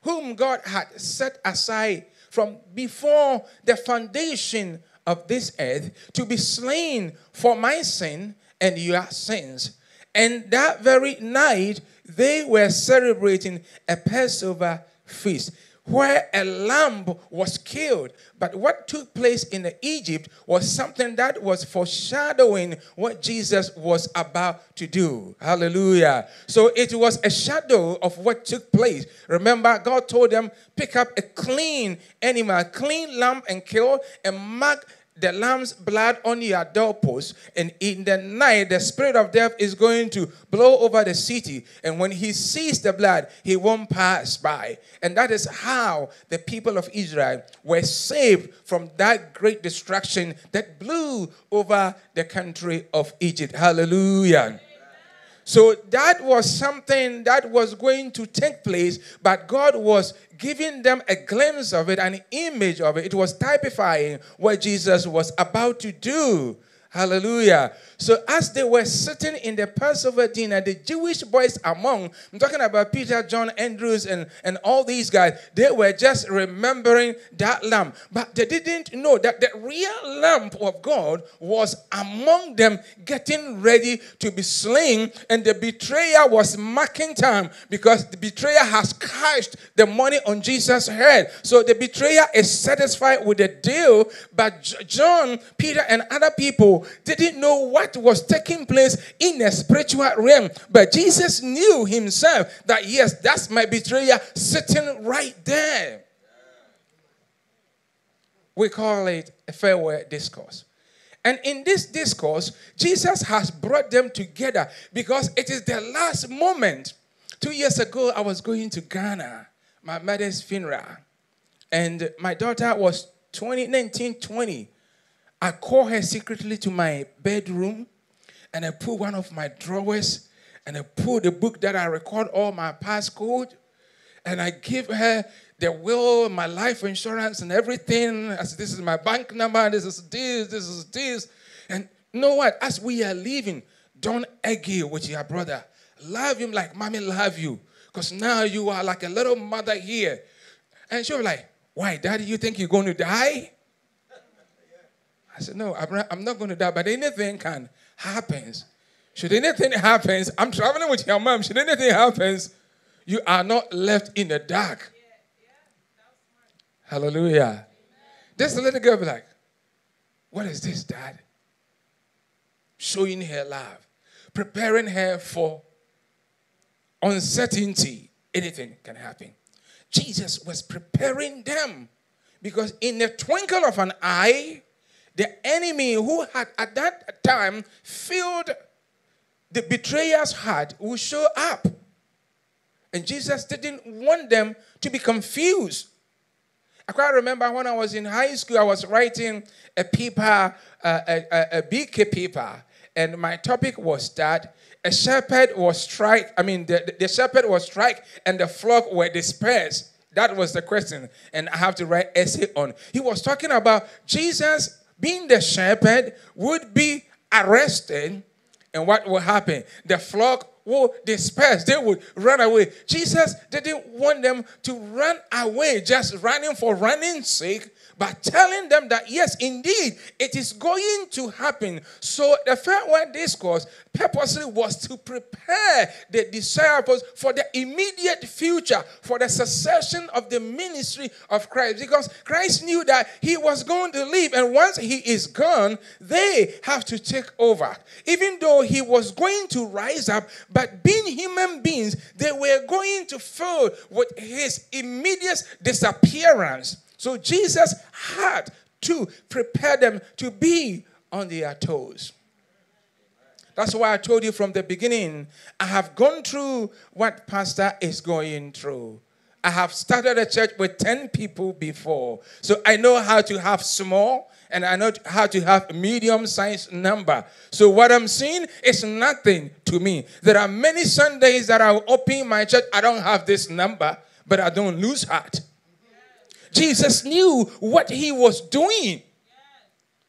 whom God had set aside from before the foundation of this earth to be slain for my sin and your sins. And that very night, they were celebrating a Passover feast where a lamb was killed. But what took place in Egypt was something that was foreshadowing what Jesus was about to do. Hallelujah. So it was a shadow of what took place. Remember, God told them, pick up a clean animal, clean lamb, and kill and mark the lamb's blood on your doorpost, and in the night the spirit of death is going to blow over the city. And when he sees the blood, he won't pass by. And that is how the people of Israel were saved from that great destruction that blew over the country of Egypt. Hallelujah. So that was something that was going to take place, but God was giving them a glimpse of it, an image of it. It was typifying what Jesus was about to do. Hallelujah. So as they were sitting in the Passover dinner, the Jewish boys among, I'm talking about Peter, John, Andrews, and, and all these guys, they were just remembering that lamb. But they didn't know that the real lamb of God was among them getting ready to be slain. And the betrayer was marking time because the betrayer has cashed the money on Jesus' head. So the betrayer is satisfied with the deal. But John, Peter, and other people didn't know what was taking place in the spiritual realm. But Jesus knew himself that, yes, that's my betrayer sitting right there. We call it a farewell discourse. And in this discourse, Jesus has brought them together because it is the last moment. Two years ago, I was going to Ghana, my mother's funeral. And my daughter was 20, 19, 20. I called her secretly to my bedroom and I put one of my drawers and I put the book that I record all my passcode and I give her the will, my life insurance, and everything. I said, this is my bank number, this is this, this is this. And you know what? As we are leaving, don't argue with your brother. Love him like mommy love you. Because now you are like a little mother here. And she was like, Why, daddy, you think you're going to die? I said, No, I'm not going to die, but anything can happens, should anything happens, I'm traveling with your mom. Should anything happens, you are not left in the dark. Hallelujah. This little girl be like, what is this, dad? Showing her love, preparing her for uncertainty. Anything can happen. Jesus was preparing them because in the twinkle of an eye, the enemy who had at that time filled the betrayer's heart will show up. And Jesus didn't want them to be confused. I quite remember when I was in high school, I was writing a paper, uh, a, a, a BK paper, and my topic was that a shepherd was strike. I mean, the, the shepherd was strike, and the flock were dispersed. That was the question, and I have to write essay on. He was talking about Jesus being the shepherd, would be arrested. And what will happen? The flock will disperse. They would run away. Jesus didn't want them to run away just running for running's sake, but telling them that yes, indeed, it is going to happen. So the farewell discourse purposely was to prepare the disciples for the immediate future, for the succession of the ministry of Christ. Because Christ knew that he was going to leave, and once he is gone, they have to take over. Even though he was going to rise up, but being human beings, they were going to fall with his immediate disappearance. So Jesus had to prepare them to be on their toes. That's why I told you from the beginning, I have gone through what Pastor is going through. I have started a church with 10 people before. So I know how to have small and I know how to have medium sized number. So what I'm seeing is nothing to me. There are many Sundays that I open my church, I don't have this number, but I don't lose heart. Jesus knew what he was doing.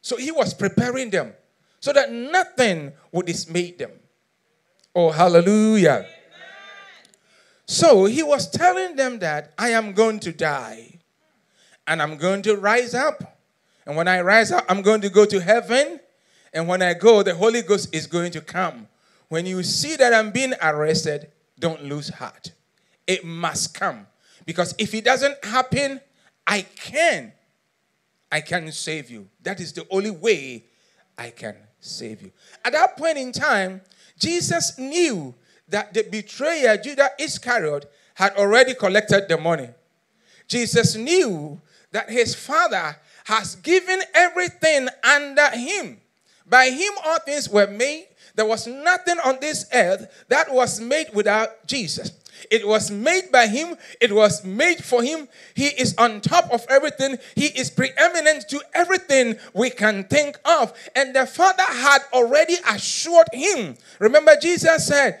So he was preparing them so that nothing would dismay them. Oh, hallelujah. So he was telling them that I am going to die and I'm going to rise up. And when I rise up, I'm going to go to heaven. And when I go, the Holy Ghost is going to come. when you see that I'm being arrested, don't lose heart. It must come. Because if it doesn't happen, I can. I can save you. That is the only way I can save you. At that point in time, Jesus knew that the betrayer, Judas Iscariot, had already collected the money. Jesus knew that his father has given everything under him. By him, all things were made. There was nothing on this earth that was made without Jesus. It was made by him, it was made for him. He is on top of everything, he is preeminent to everything we can think of. And the Father had already assured him. Remember, Jesus said,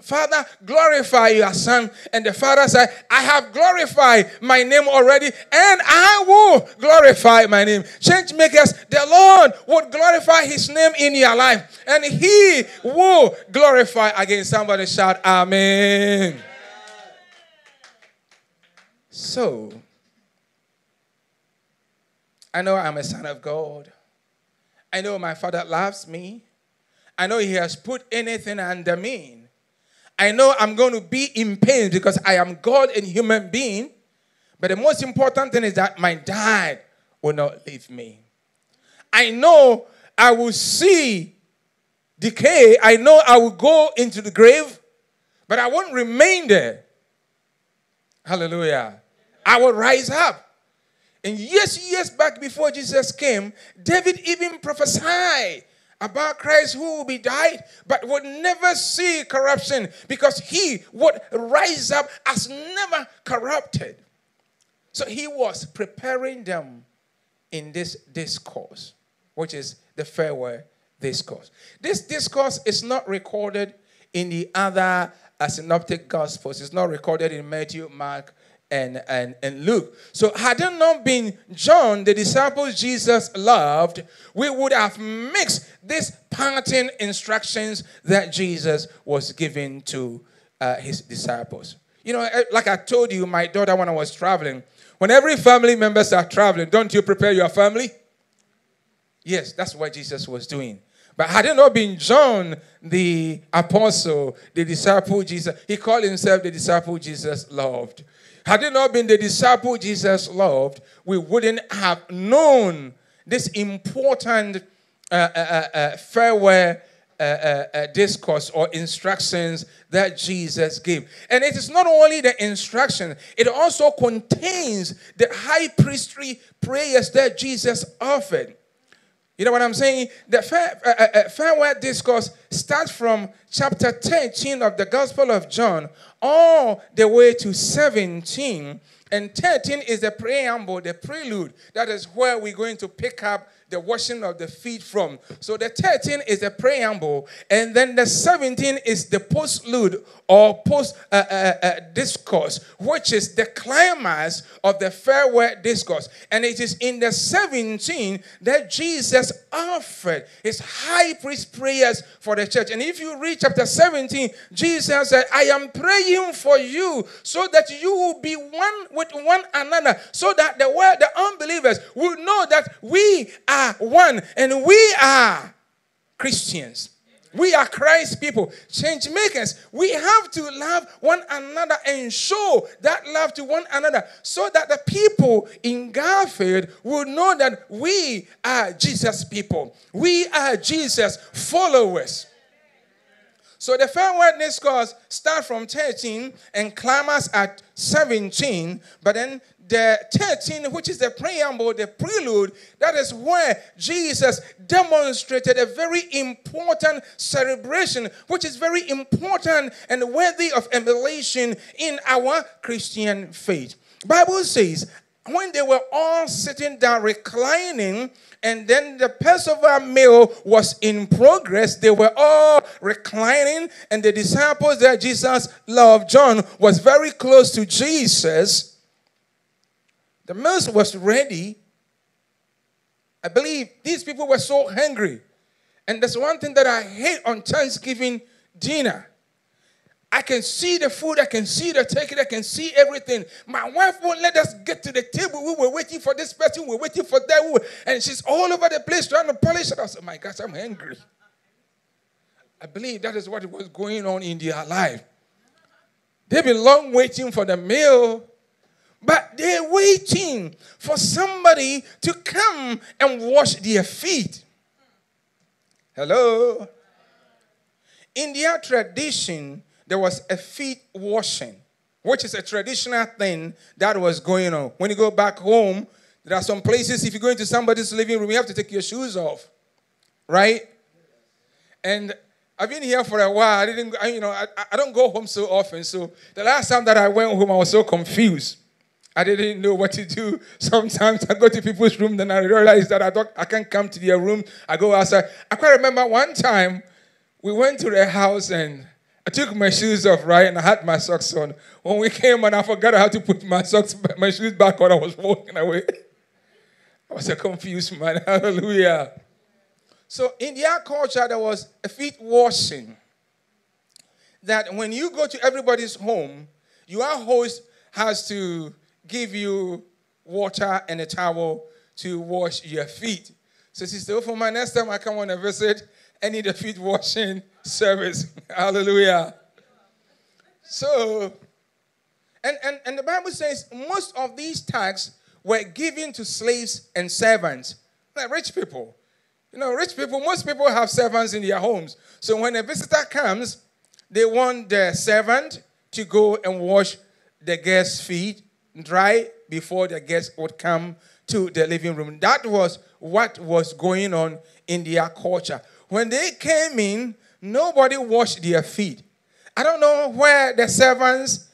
Father, glorify your son. And the father said, I have glorified my name already, and I will glorify my name. Change makers, the Lord would glorify his name in your life, and he will glorify again. Somebody shout, Amen. So, I know I'm a son of God. I know my father loves me. I know he has put anything under me. I know I'm going to be in pain because I am God and human being. But the most important thing is that my dad will not leave me. I know I will see decay. I know I will go into the grave, but I won't remain there. Hallelujah. I will rise up. And yes, years back before Jesus came, David even prophesied about Christ who will be died, but would never see corruption because he would rise up as never corrupted. So he was preparing them in this discourse, which is the farewell discourse. This discourse is not recorded in the other uh, synoptic gospels. It's not recorded in Matthew, Mark, and, and, and Luke. So, had it not been John, the disciple Jesus loved, we would have mixed these parting instructions that Jesus was giving to uh, his disciples. You know, eh, like I told you, my daughter, when I was traveling, when every family members are traveling, don't you prepare your family? Yes, that's what Jesus was doing. But had it not been John, the apostle, the disciple Jesus, he called himself the disciple Jesus loved. Had it not been the disciple Jesus loved, we wouldn't have known this important uh, uh, uh, uh farewell uh, uh, discourse or instructions that Jesus gave. And it is not only the instruction, it also contains the high priestly prayers that Jesus offered. You know what I'm saying? The fair, uh, uh, uh, farewell discourse starts from chapter 13 of the Gospel of John all the way to 17. And 13 is the preamble, the prelude. That is where we're going to pick up the washing of the feet from. So the 13 is the preamble, and then the 17 is the postlude or post uh, uh, uh, discourse, which is the climax of the farewell discourse. And it is in the 17 that Jesus offered his high priest prayers for the church. And if you read chapter 17, Jesus said, I am praying for you so that you will be one with one another, so that the world, the unbelievers, will know that we are one and we are Christians. We are Christ people, change makers. We have to love one another and show that love to one another so that the people in Garfield will know that we are Jesus people. We are Jesus followers. So the farewell discourse start from 13 and climax at 17, but then the 13, which is the preamble, the prelude, that is where Jesus demonstrated a very important celebration, which is very important and worthy of emulation in our Christian faith. Bible says, when they were all sitting down reclining and then the Passover meal was in progress. They were all reclining, and the disciples that Jesus loved, John, was very close to Jesus. The meal was ready. I believe these people were so hungry. And that's one thing that I hate on Thanksgiving dinner. I can see the food, I can see the turkey, I can see everything. My wife won't let us get to the table. We were waiting for this person, we were waiting for that, and she's all over the place trying to polish said, My gosh, I'm hungry. I believe that is what was going on in their life. They've been long waiting for the meal, but they're waiting for somebody to come and wash their feet. Hello? In their tradition, there was a feet washing, which is a traditional thing that was going on. When you go back home, there are some places, if you go into somebody's living room, you have to take your shoes off, right? And I've been here for a while. I didn't, I, you know, I, I don't go home so often. So the last time that I went home, I was so confused. I didn't know what to do. Sometimes I go to people's room, then I realize that I don't, I can't come to their room. I go outside. I quite remember one time we went to their house and I took my shoes off, right, and I had my socks on. When we came and I forgot how to put my socks, my shoes back on. I was walking away. I was a confused man. Hallelujah. So in their culture, there was a feet washing. That when you go to everybody's home, your host has to give you water and a towel to wash your feet. So, sister, for my next time I come on a visit, I need a feet washing service. Hallelujah. So, and, and, and the Bible says most of these tax were given to slaves and servants, like rich people. You know, rich people, most people have servants in their homes. So when a visitor comes, they want the servant to go and wash the guest's feet dry before the guests would come to the living room. That was what was going on in their culture. When they came in, nobody washed their feet. I don't know where the servants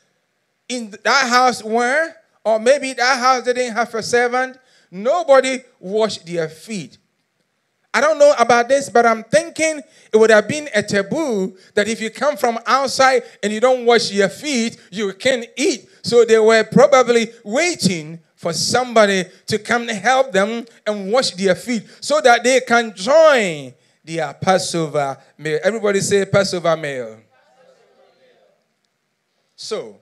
in that house were, or maybe that house didn't have a servant. Nobody washed their feet. I don't know about this, but I'm thinking it would have been a taboo that if you come from outside and you don't wash your feet, you can't eat. So they were probably waiting for somebody to come and help them and wash their feet so that they can join their uh, Passover meal. Everybody say Passover meal. So,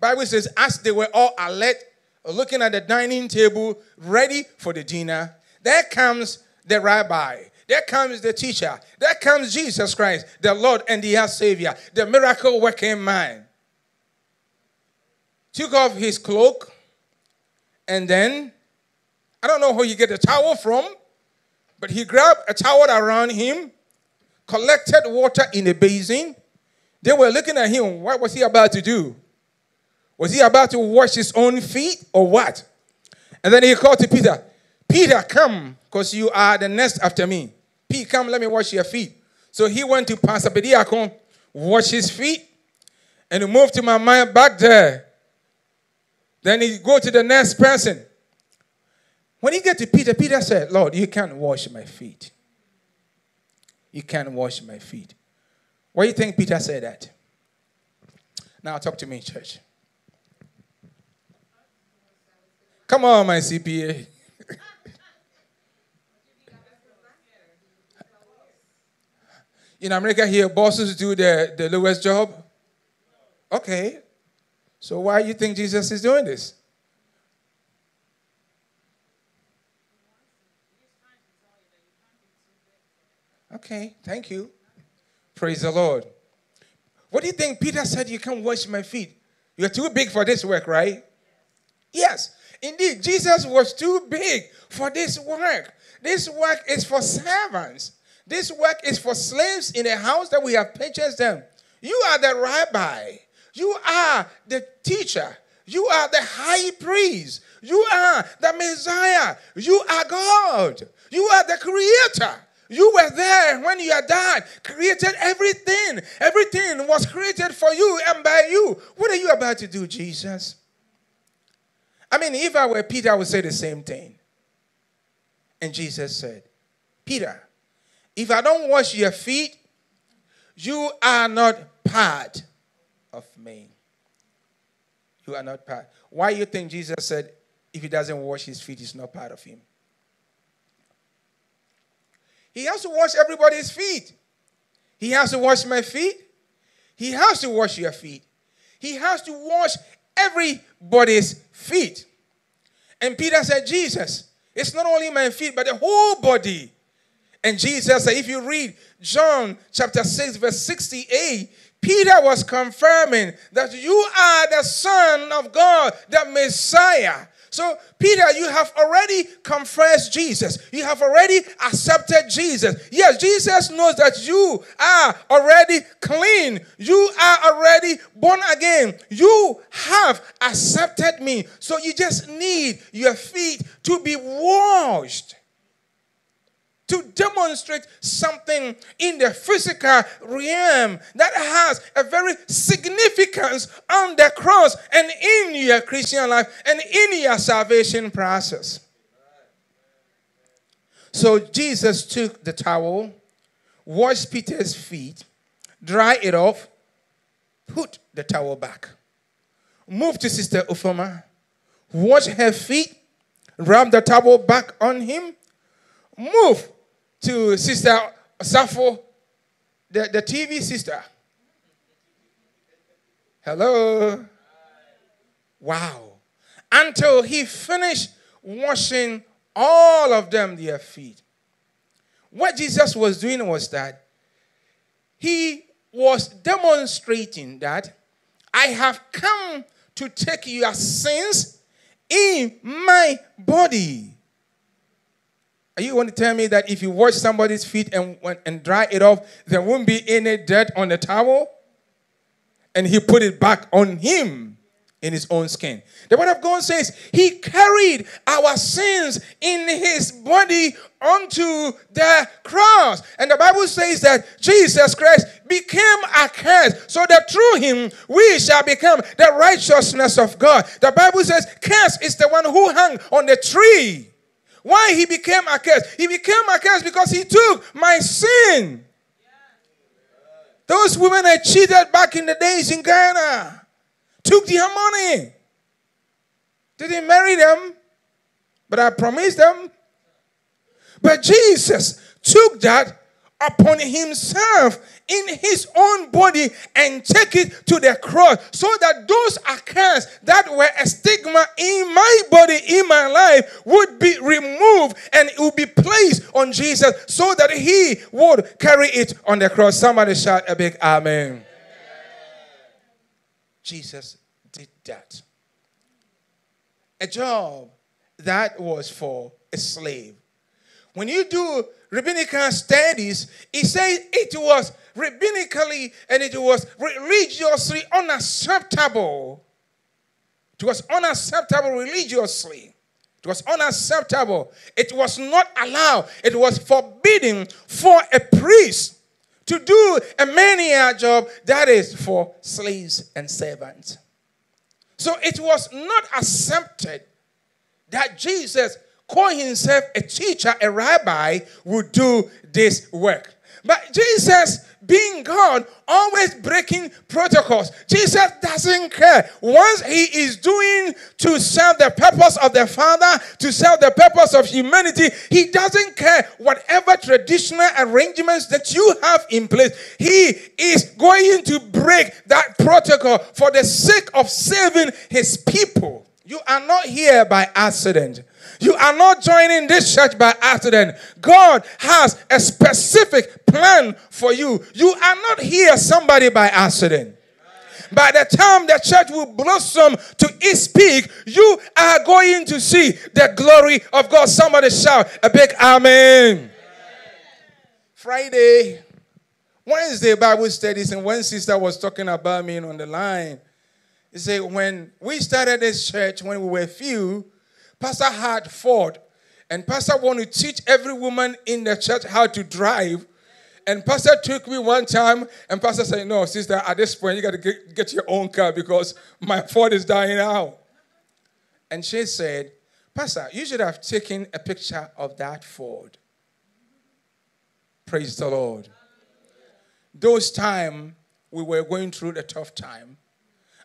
Bible says, as they were all alert, looking at the dining table, ready for the dinner, there comes the rabbi. There comes the teacher. There comes Jesus Christ, the Lord and the Savior, the miracle working man. Took off his cloak, and then, I don't know where he get the towel from, but he grabbed a towel around him, collected water in a basin. They were looking at him. What was he about to do? Was he about to wash his own feet or what? And then he called to Peter, Peter, come, because you are the next after me. Pete, come, let me wash your feet. So he went to Pastor Bediakon, wash his feet, and he moved to my mind back there. Then he go to the next person. When he get to Peter, Peter said, Lord, you can't wash my feet. You can't wash my feet. Why do you think Peter said that? Now talk to me, church. Come on, my CPA. In America here, bosses do the, the lowest job. Okay. So why do you think Jesus is doing this? Okay, thank you. Praise the Lord. What do you think Peter said? You can't wash my feet. You're too big for this work, right? Yes, indeed. Jesus was too big for this work. This work is for servants. This work is for slaves in a house that we have purchased them. You are the rabbi. You are the teacher. You are the high priest. You are the Messiah. You are God. You are the creator. You were there when you had died, created everything. Everything was created for you and by you. What are you about to do, Jesus? I mean, if I were Peter, I would say the same thing. And Jesus said, Peter, if I don't wash your feet, you are not part of me. You are not part. Why you think Jesus said, if he doesn't wash his feet, he's not part of him? He has to wash everybody's feet. He has to wash my feet. He has to wash your feet. He has to wash everybody's feet. And Peter said, Jesus, it's not only my feet, but the whole body. And Jesus said, if you read John chapter 6, verse 68, Peter was confirming that you are the Son of God, the Messiah. So, Peter, you have already confessed Jesus. You have already accepted Jesus. Yes, Jesus knows that you are already clean. You are already born again. You have accepted me. So, you just need your feet to be washed to demonstrate something in the physical realm that has a very significance on the cross and in your Christian life and in your salvation process. So Jesus took the towel, washed Peter's feet, dry it off, put the towel back, moved to Sister Ufoma, wash her feet, rub the towel back on him, move to Sister Safo, the, the TV sister. Hello. Wow. Until he finished washing all of them their feet. What Jesus was doing was that he was demonstrating that I have come to take your sins in my body. Are you want to tell me that if you wash somebody's feet and, and dry it off, there won't be any dirt on the towel? And he put it back on him in his own skin. The word of God says he carried our sins in his body onto the cross. And the Bible says that Jesus Christ became a curse so that through him we shall become the righteousness of God. The Bible says curse is the one who hung on the tree. Why he became a curse? He became a curse because he took my sin. Those women I cheated back in the days in Ghana took their money. Didn't marry them, but I promised them. But Jesus took that upon himself in his own body and take it to the cross so that those accounts that were a stigma in my body in my life would be removed and it would be placed on Jesus so that he would carry it on the cross. Somebody shout a big amen. Jesus did that. A job that was for a slave when you do rabbinical studies, it says it was rabbinically and it was religiously unacceptable. It was unacceptable religiously. It was unacceptable. It was not allowed. It was forbidden for a priest to do a menial job that is for slaves and servants. So it was not accepted that Jesus call himself a teacher, a rabbi, would do this work. But Jesus, being God, always breaking protocols. Jesus doesn't care. Once he is doing to serve the purpose of the Father, to serve the purpose of humanity, he doesn't care whatever traditional arrangements that you have in place. He is going to break that protocol for the sake of saving his people. You are not here by accident. You are not joining this church by accident. God has a specific plan for you. You are not here somebody by accident. By the time the church will blossom to its peak, you are going to see the glory of God. Somebody shout a big amen. Friday, Wednesday Bible studies, and one sister was talking about me on the line. He said, when we started this church, when we were few, Pastor had Ford, and Pastor wanted to teach every woman in the church how to drive. And Pastor took me one time, and Pastor said, No, sister, at this point, you got to get, get your own car because my Ford is dying out. And she said, Pastor, you should have taken a picture of that Ford. Praise the Lord. Those time we were going through the tough time.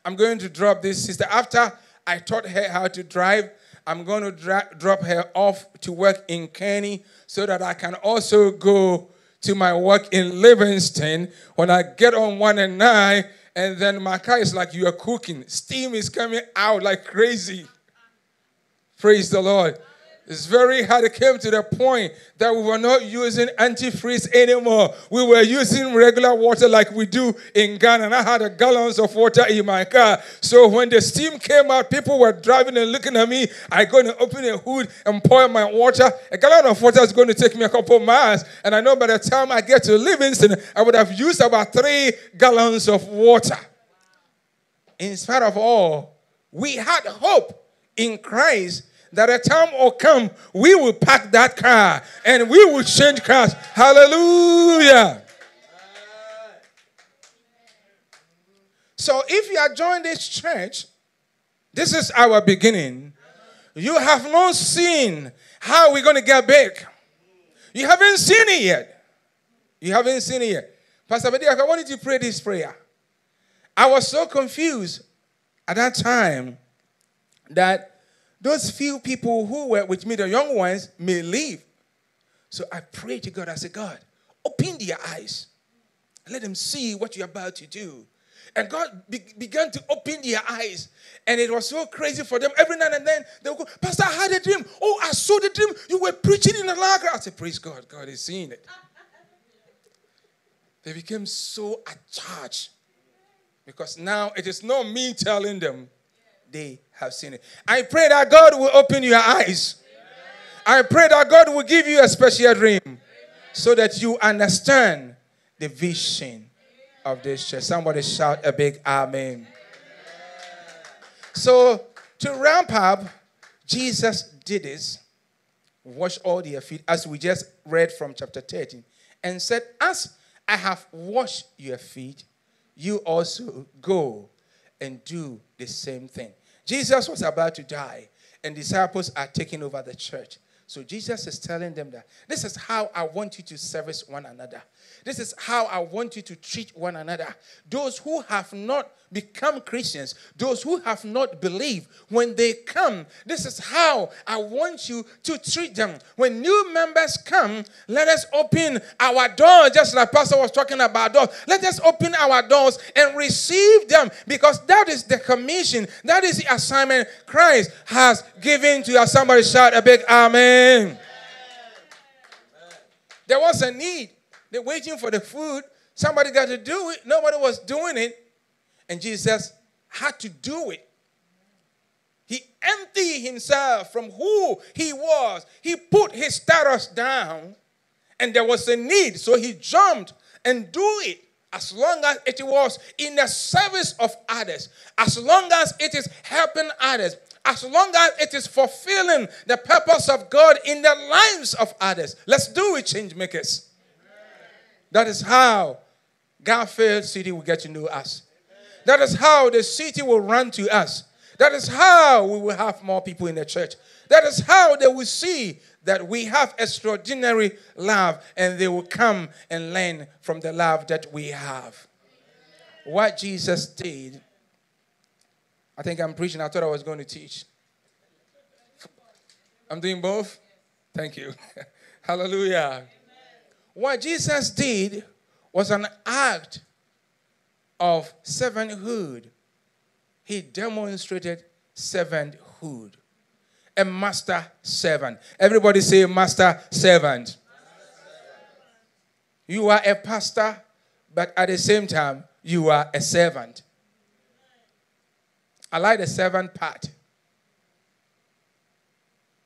I'm going to drop this sister. After I taught her how to drive, I'm going to dra- drop her off to work in Kearny so that I can also go to my work in Livingston. When I get on one and nine, and then my car is like you are cooking. Steam is coming out like crazy. Praise the Lord. It's very hard. It came to the point that we were not using antifreeze anymore. We were using regular water like we do in Ghana. And I had a gallons of water in my car. So when the steam came out, people were driving and looking at me. I go and open a hood and pour my water. A gallon of water is going to take me a couple of miles. And I know by the time I get to Livingston, I would have used about three gallons of water. In spite of all, we had hope in Christ that a time will come, we will pack that car and we will change cars. Hallelujah. So if you are joining this church, this is our beginning. You have not seen how we're going to get big. You haven't seen it yet. You haven't seen it yet. Pastor Bediak, I wanted to pray this prayer. I was so confused at that time that those few people who were with me, the young ones, may leave. So I prayed to God. I said, God, open their eyes. Let them see what you're about to do. And God be- began to open their eyes. And it was so crazy for them. Every now and then they would go, Pastor, I had a dream. Oh, I saw the dream. You were preaching in the lager. I said, Praise God. God is seeing it. They became so attached. Because now it is not me telling them, they have seen it. I pray that God will open your eyes. I pray that God will give you a special dream so that you understand the vision of this church. Somebody shout a big amen. So, to ramp up, Jesus did this, wash all their feet, as we just read from chapter 13, and said, As I have washed your feet, you also go and do the same thing. Jesus was about to die, and disciples are taking over the church. So Jesus is telling them that this is how I want you to service one another. This is how I want you to treat one another. Those who have not become Christians, those who have not believed, when they come, this is how I want you to treat them. When new members come, let us open our doors, just like Pastor was talking about doors. Let us open our doors and receive them because that is the commission, that is the assignment Christ has given to us. Somebody shout a big amen. There was a need. They're waiting for the food. Somebody got to do it. Nobody was doing it. And Jesus had to do it. He emptied himself from who he was. He put his status down, and there was a need. So he jumped and do it as long as it was in the service of others, as long as it is helping others, as long as it is fulfilling the purpose of God in the lives of others. Let's do it, change makers. That is how Garfield City will get to know us. That is how the city will run to us. That is how we will have more people in the church. That is how they will see that we have extraordinary love and they will come and learn from the love that we have. What Jesus did, I think I'm preaching. I thought I was going to teach. I'm doing both. Thank you. Hallelujah. What Jesus did was an act of servanthood. He demonstrated servanthood. A master servant. Everybody say, master servant. You are a pastor, but at the same time, you are a servant. I like the servant part.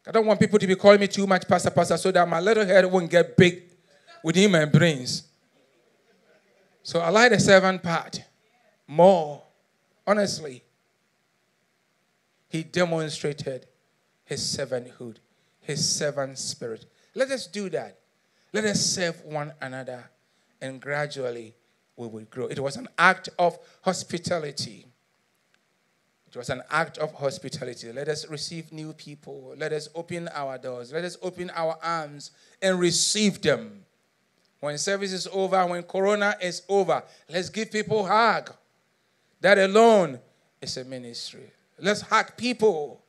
I don't want people to be calling me too much pastor, pastor, so that my little head won't get big within my brains. So I like the servant part more. Honestly, he demonstrated his servanthood, his servant spirit. Let us do that. Let us serve one another, and gradually we will grow. It was an act of hospitality. It was an act of hospitality. Let us receive new people. Let us open our doors. Let us open our arms and receive them. When service is over, when Corona is over, let's give people hug. That alone is a ministry. Let's hug people.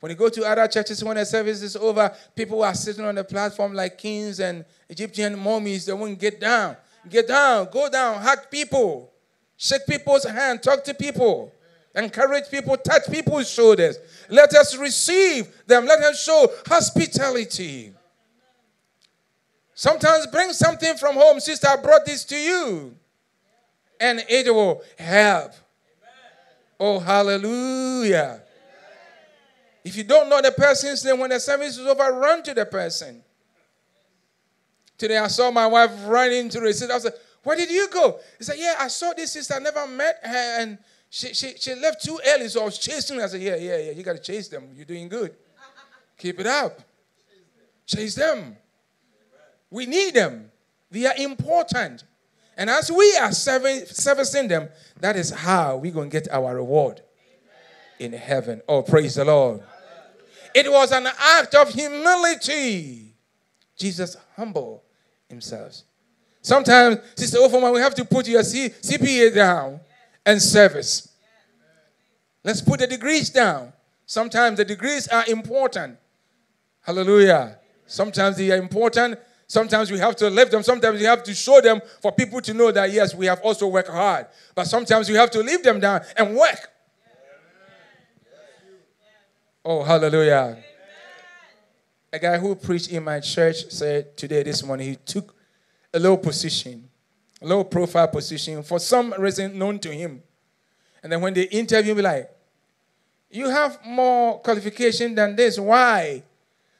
When you go to other churches, when the service is over, people are sitting on the platform like kings and Egyptian mummies. They won't get down. Get down, go down, hug people, shake people's hand, talk to people. encourage people, touch people's shoulders. Let us receive them. Let us show hospitality. Sometimes bring something from home. Sister, I brought this to you. And it will help. Oh, hallelujah. If you don't know the person's name, when the service is over, run to the person. Today I saw my wife run into the sister. I said, Where did you go? He said, Yeah, I saw this sister. I never met her. And she, she, she left too early, so I was chasing her. I said, Yeah, yeah, yeah. You got to chase them. You're doing good. Keep it up. Chase them. We need them. They are important. And as we are serving, servicing them, that is how we're going to get our reward in heaven. Oh, praise the Lord. It was an act of humility. Jesus humbled himself. Sometimes, Sister Ofoma, we have to put your C- CPA down and service. Let's put the degrees down. Sometimes the degrees are important. Hallelujah. Sometimes they are important. Sometimes we have to lift them. Sometimes we have to show them for people to know that, yes, we have also worked hard. But sometimes we have to leave them down and work. Oh, hallelujah. A guy who preached in my church said today, this morning, he took a low position, a low profile position for some reason known to him. And then when they interview me, like, you have more qualification than this. Why?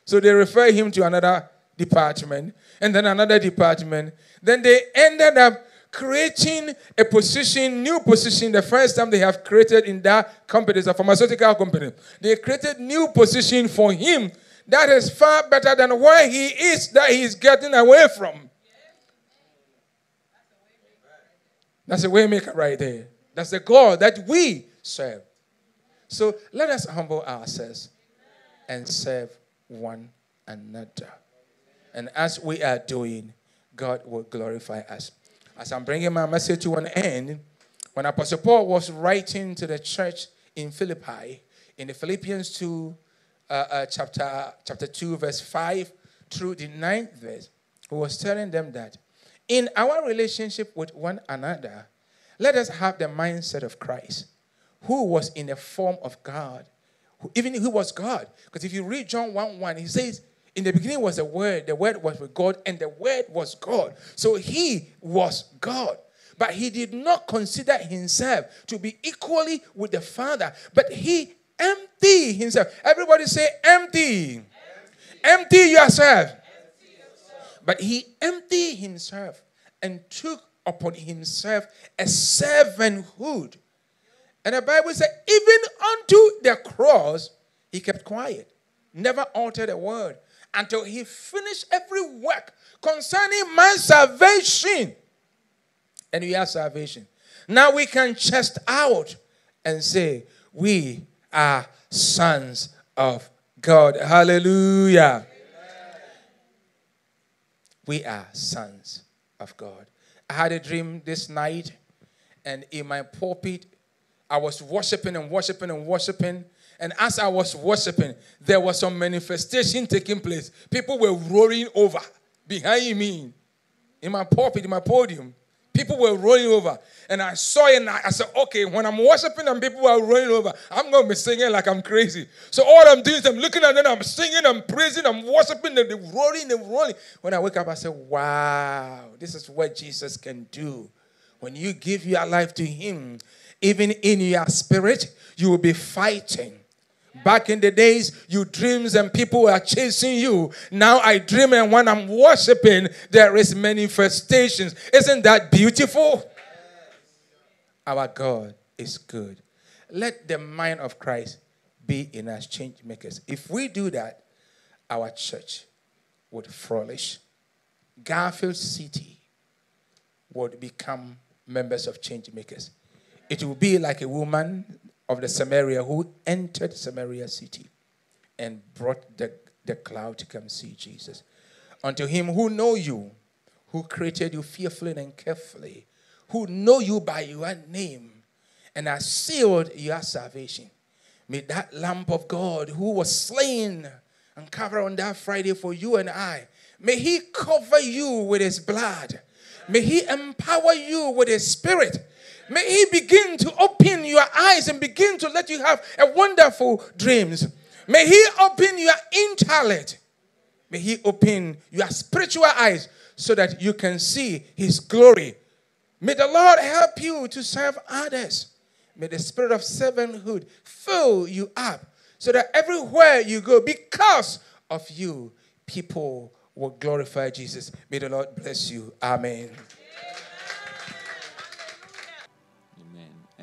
So they refer him to another department and then another department. Then they ended up creating a position, new position, the first time they have created in that company, it's a pharmaceutical company. They created new position for him that is far better than where he is that he is getting away from. That's a waymaker right there. That's the God that we serve. So let us humble ourselves and serve one another. And as we are doing, God will glorify us. As I'm bringing my message to an end, when Apostle Paul was writing to the church in Philippi, in the Philippians 2, uh, uh, chapter, chapter 2, verse 5 through the 9th verse, he was telling them that in our relationship with one another, let us have the mindset of Christ, who was in the form of God, who, even who was God. Because if you read John 1 1, he says, In the beginning was the Word, the Word was with God, and the Word was God. So he was God. But he did not consider himself to be equally with the Father, but he emptied himself. Everybody say, empty. Empty, empty yourself. But he emptied himself and took upon himself a servanthood. And the Bible said, even unto the cross, he kept quiet, never uttered a word until he finished every work concerning my salvation. And we have salvation. Now we can chest out and say, We are sons of God. Hallelujah. We are sons of God. I had a dream this night, and in my pulpit, I was worshiping and worshiping and worshiping. And as I was worshiping, there was some manifestation taking place. People were roaring over behind me in my pulpit, in my podium. People were rolling over. And I saw it and I said, okay, when I'm worshiping and people are rolling over, I'm going to be singing like I'm crazy. So all I'm doing is I'm looking at them, I'm singing, I'm praising, I'm worshiping, and they're rolling, they're rolling. When I wake up, I say, wow, this is what Jesus can do. When you give your life to Him, even in your spirit, you will be fighting. Back in the days, you dreams and people were chasing you. Now I dream, and when I'm worshiping, there is manifestations. Isn't that beautiful? Our God is good. Let the mind of Christ be in us, change makers. If we do that, our church would flourish. Garfield City would become members of change makers. It will be like a woman of the Samaria who entered Samaria city and brought the, the cloud to come see Jesus. Unto him who know you, who created you fearfully and carefully, who know you by your name and has sealed your salvation. May that lamp of God who was slain and covered on that Friday for you and I, may he cover you with his blood. May he empower you with his spirit May He begin to open your eyes and begin to let you have a wonderful dreams. May He open your intellect. May He open your spiritual eyes so that you can see His glory. May the Lord help you to serve others. May the spirit of servanthood fill you up so that everywhere you go, because of you, people will glorify Jesus. May the Lord bless you. Amen.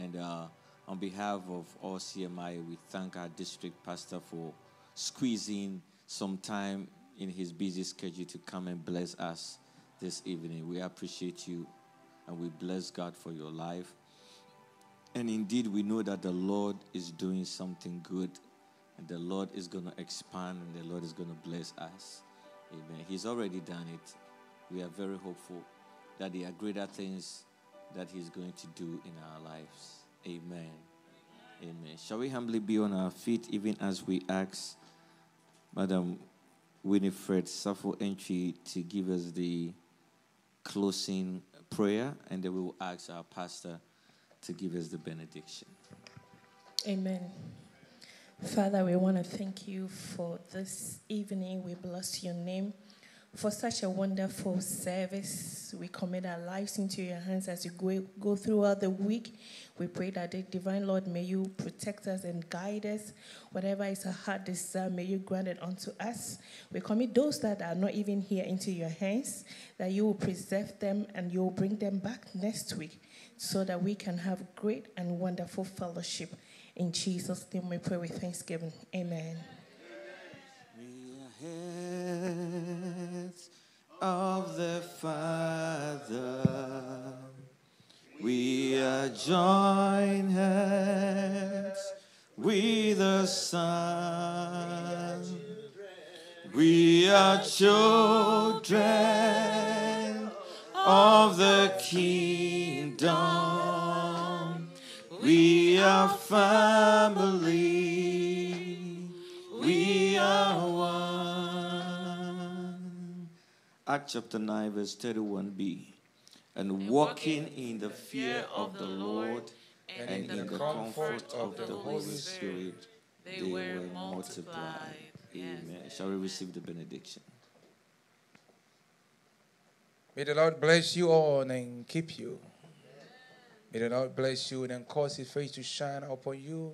And uh, on behalf of all CMI, we thank our district pastor for squeezing some time in his busy schedule to come and bless us this evening. We appreciate you and we bless God for your life. And indeed, we know that the Lord is doing something good, and the Lord is going to expand, and the Lord is going to bless us. Amen. He's already done it. We are very hopeful that there are greater things that He's going to do in our lives. Amen. Amen. Shall we humbly be on our feet even as we ask Madam Winifred Safo Entry to give us the closing prayer, and then we will ask our pastor to give us the benediction. Amen. Father, we want to thank you for this evening. We bless your name for such a wonderful service. We commit our lives into your hands as you go, go throughout the week. We pray that the divine Lord may you protect us and guide us. Whatever is our heart desire, may you grant it unto us. We commit those that are not even here into your hands, that you will preserve them and you will bring them back next week so that we can have great and wonderful fellowship. In Jesus' name we pray with thanksgiving. Amen. Hands of the Father. We are joined hands with the Son. We are children of the kingdom. We are family. We are Act chapter 9, verse 31b. And walking in the fear of the Lord and in the comfort of the Holy Spirit, they were multiplied. Amen. Shall we receive the benediction? May the Lord bless you all and keep you. May the Lord bless you and cause his face to shine upon you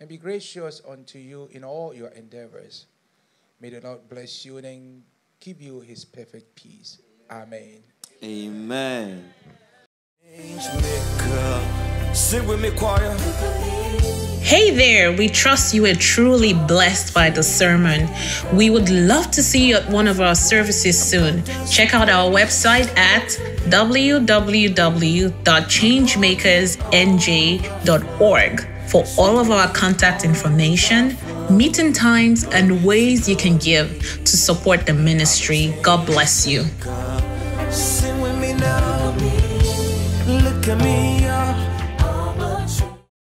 and be gracious unto you in all your endeavors. May the Lord bless you and give you his perfect peace. Amen. Amen. Sing with me, choir. Hey there, we trust you were truly blessed by the sermon. We would love to see you at one of our services soon. Check out our website at www.changemakersnj.org for all of our contact information, meeting times, and ways you can give to support the ministry. God bless you.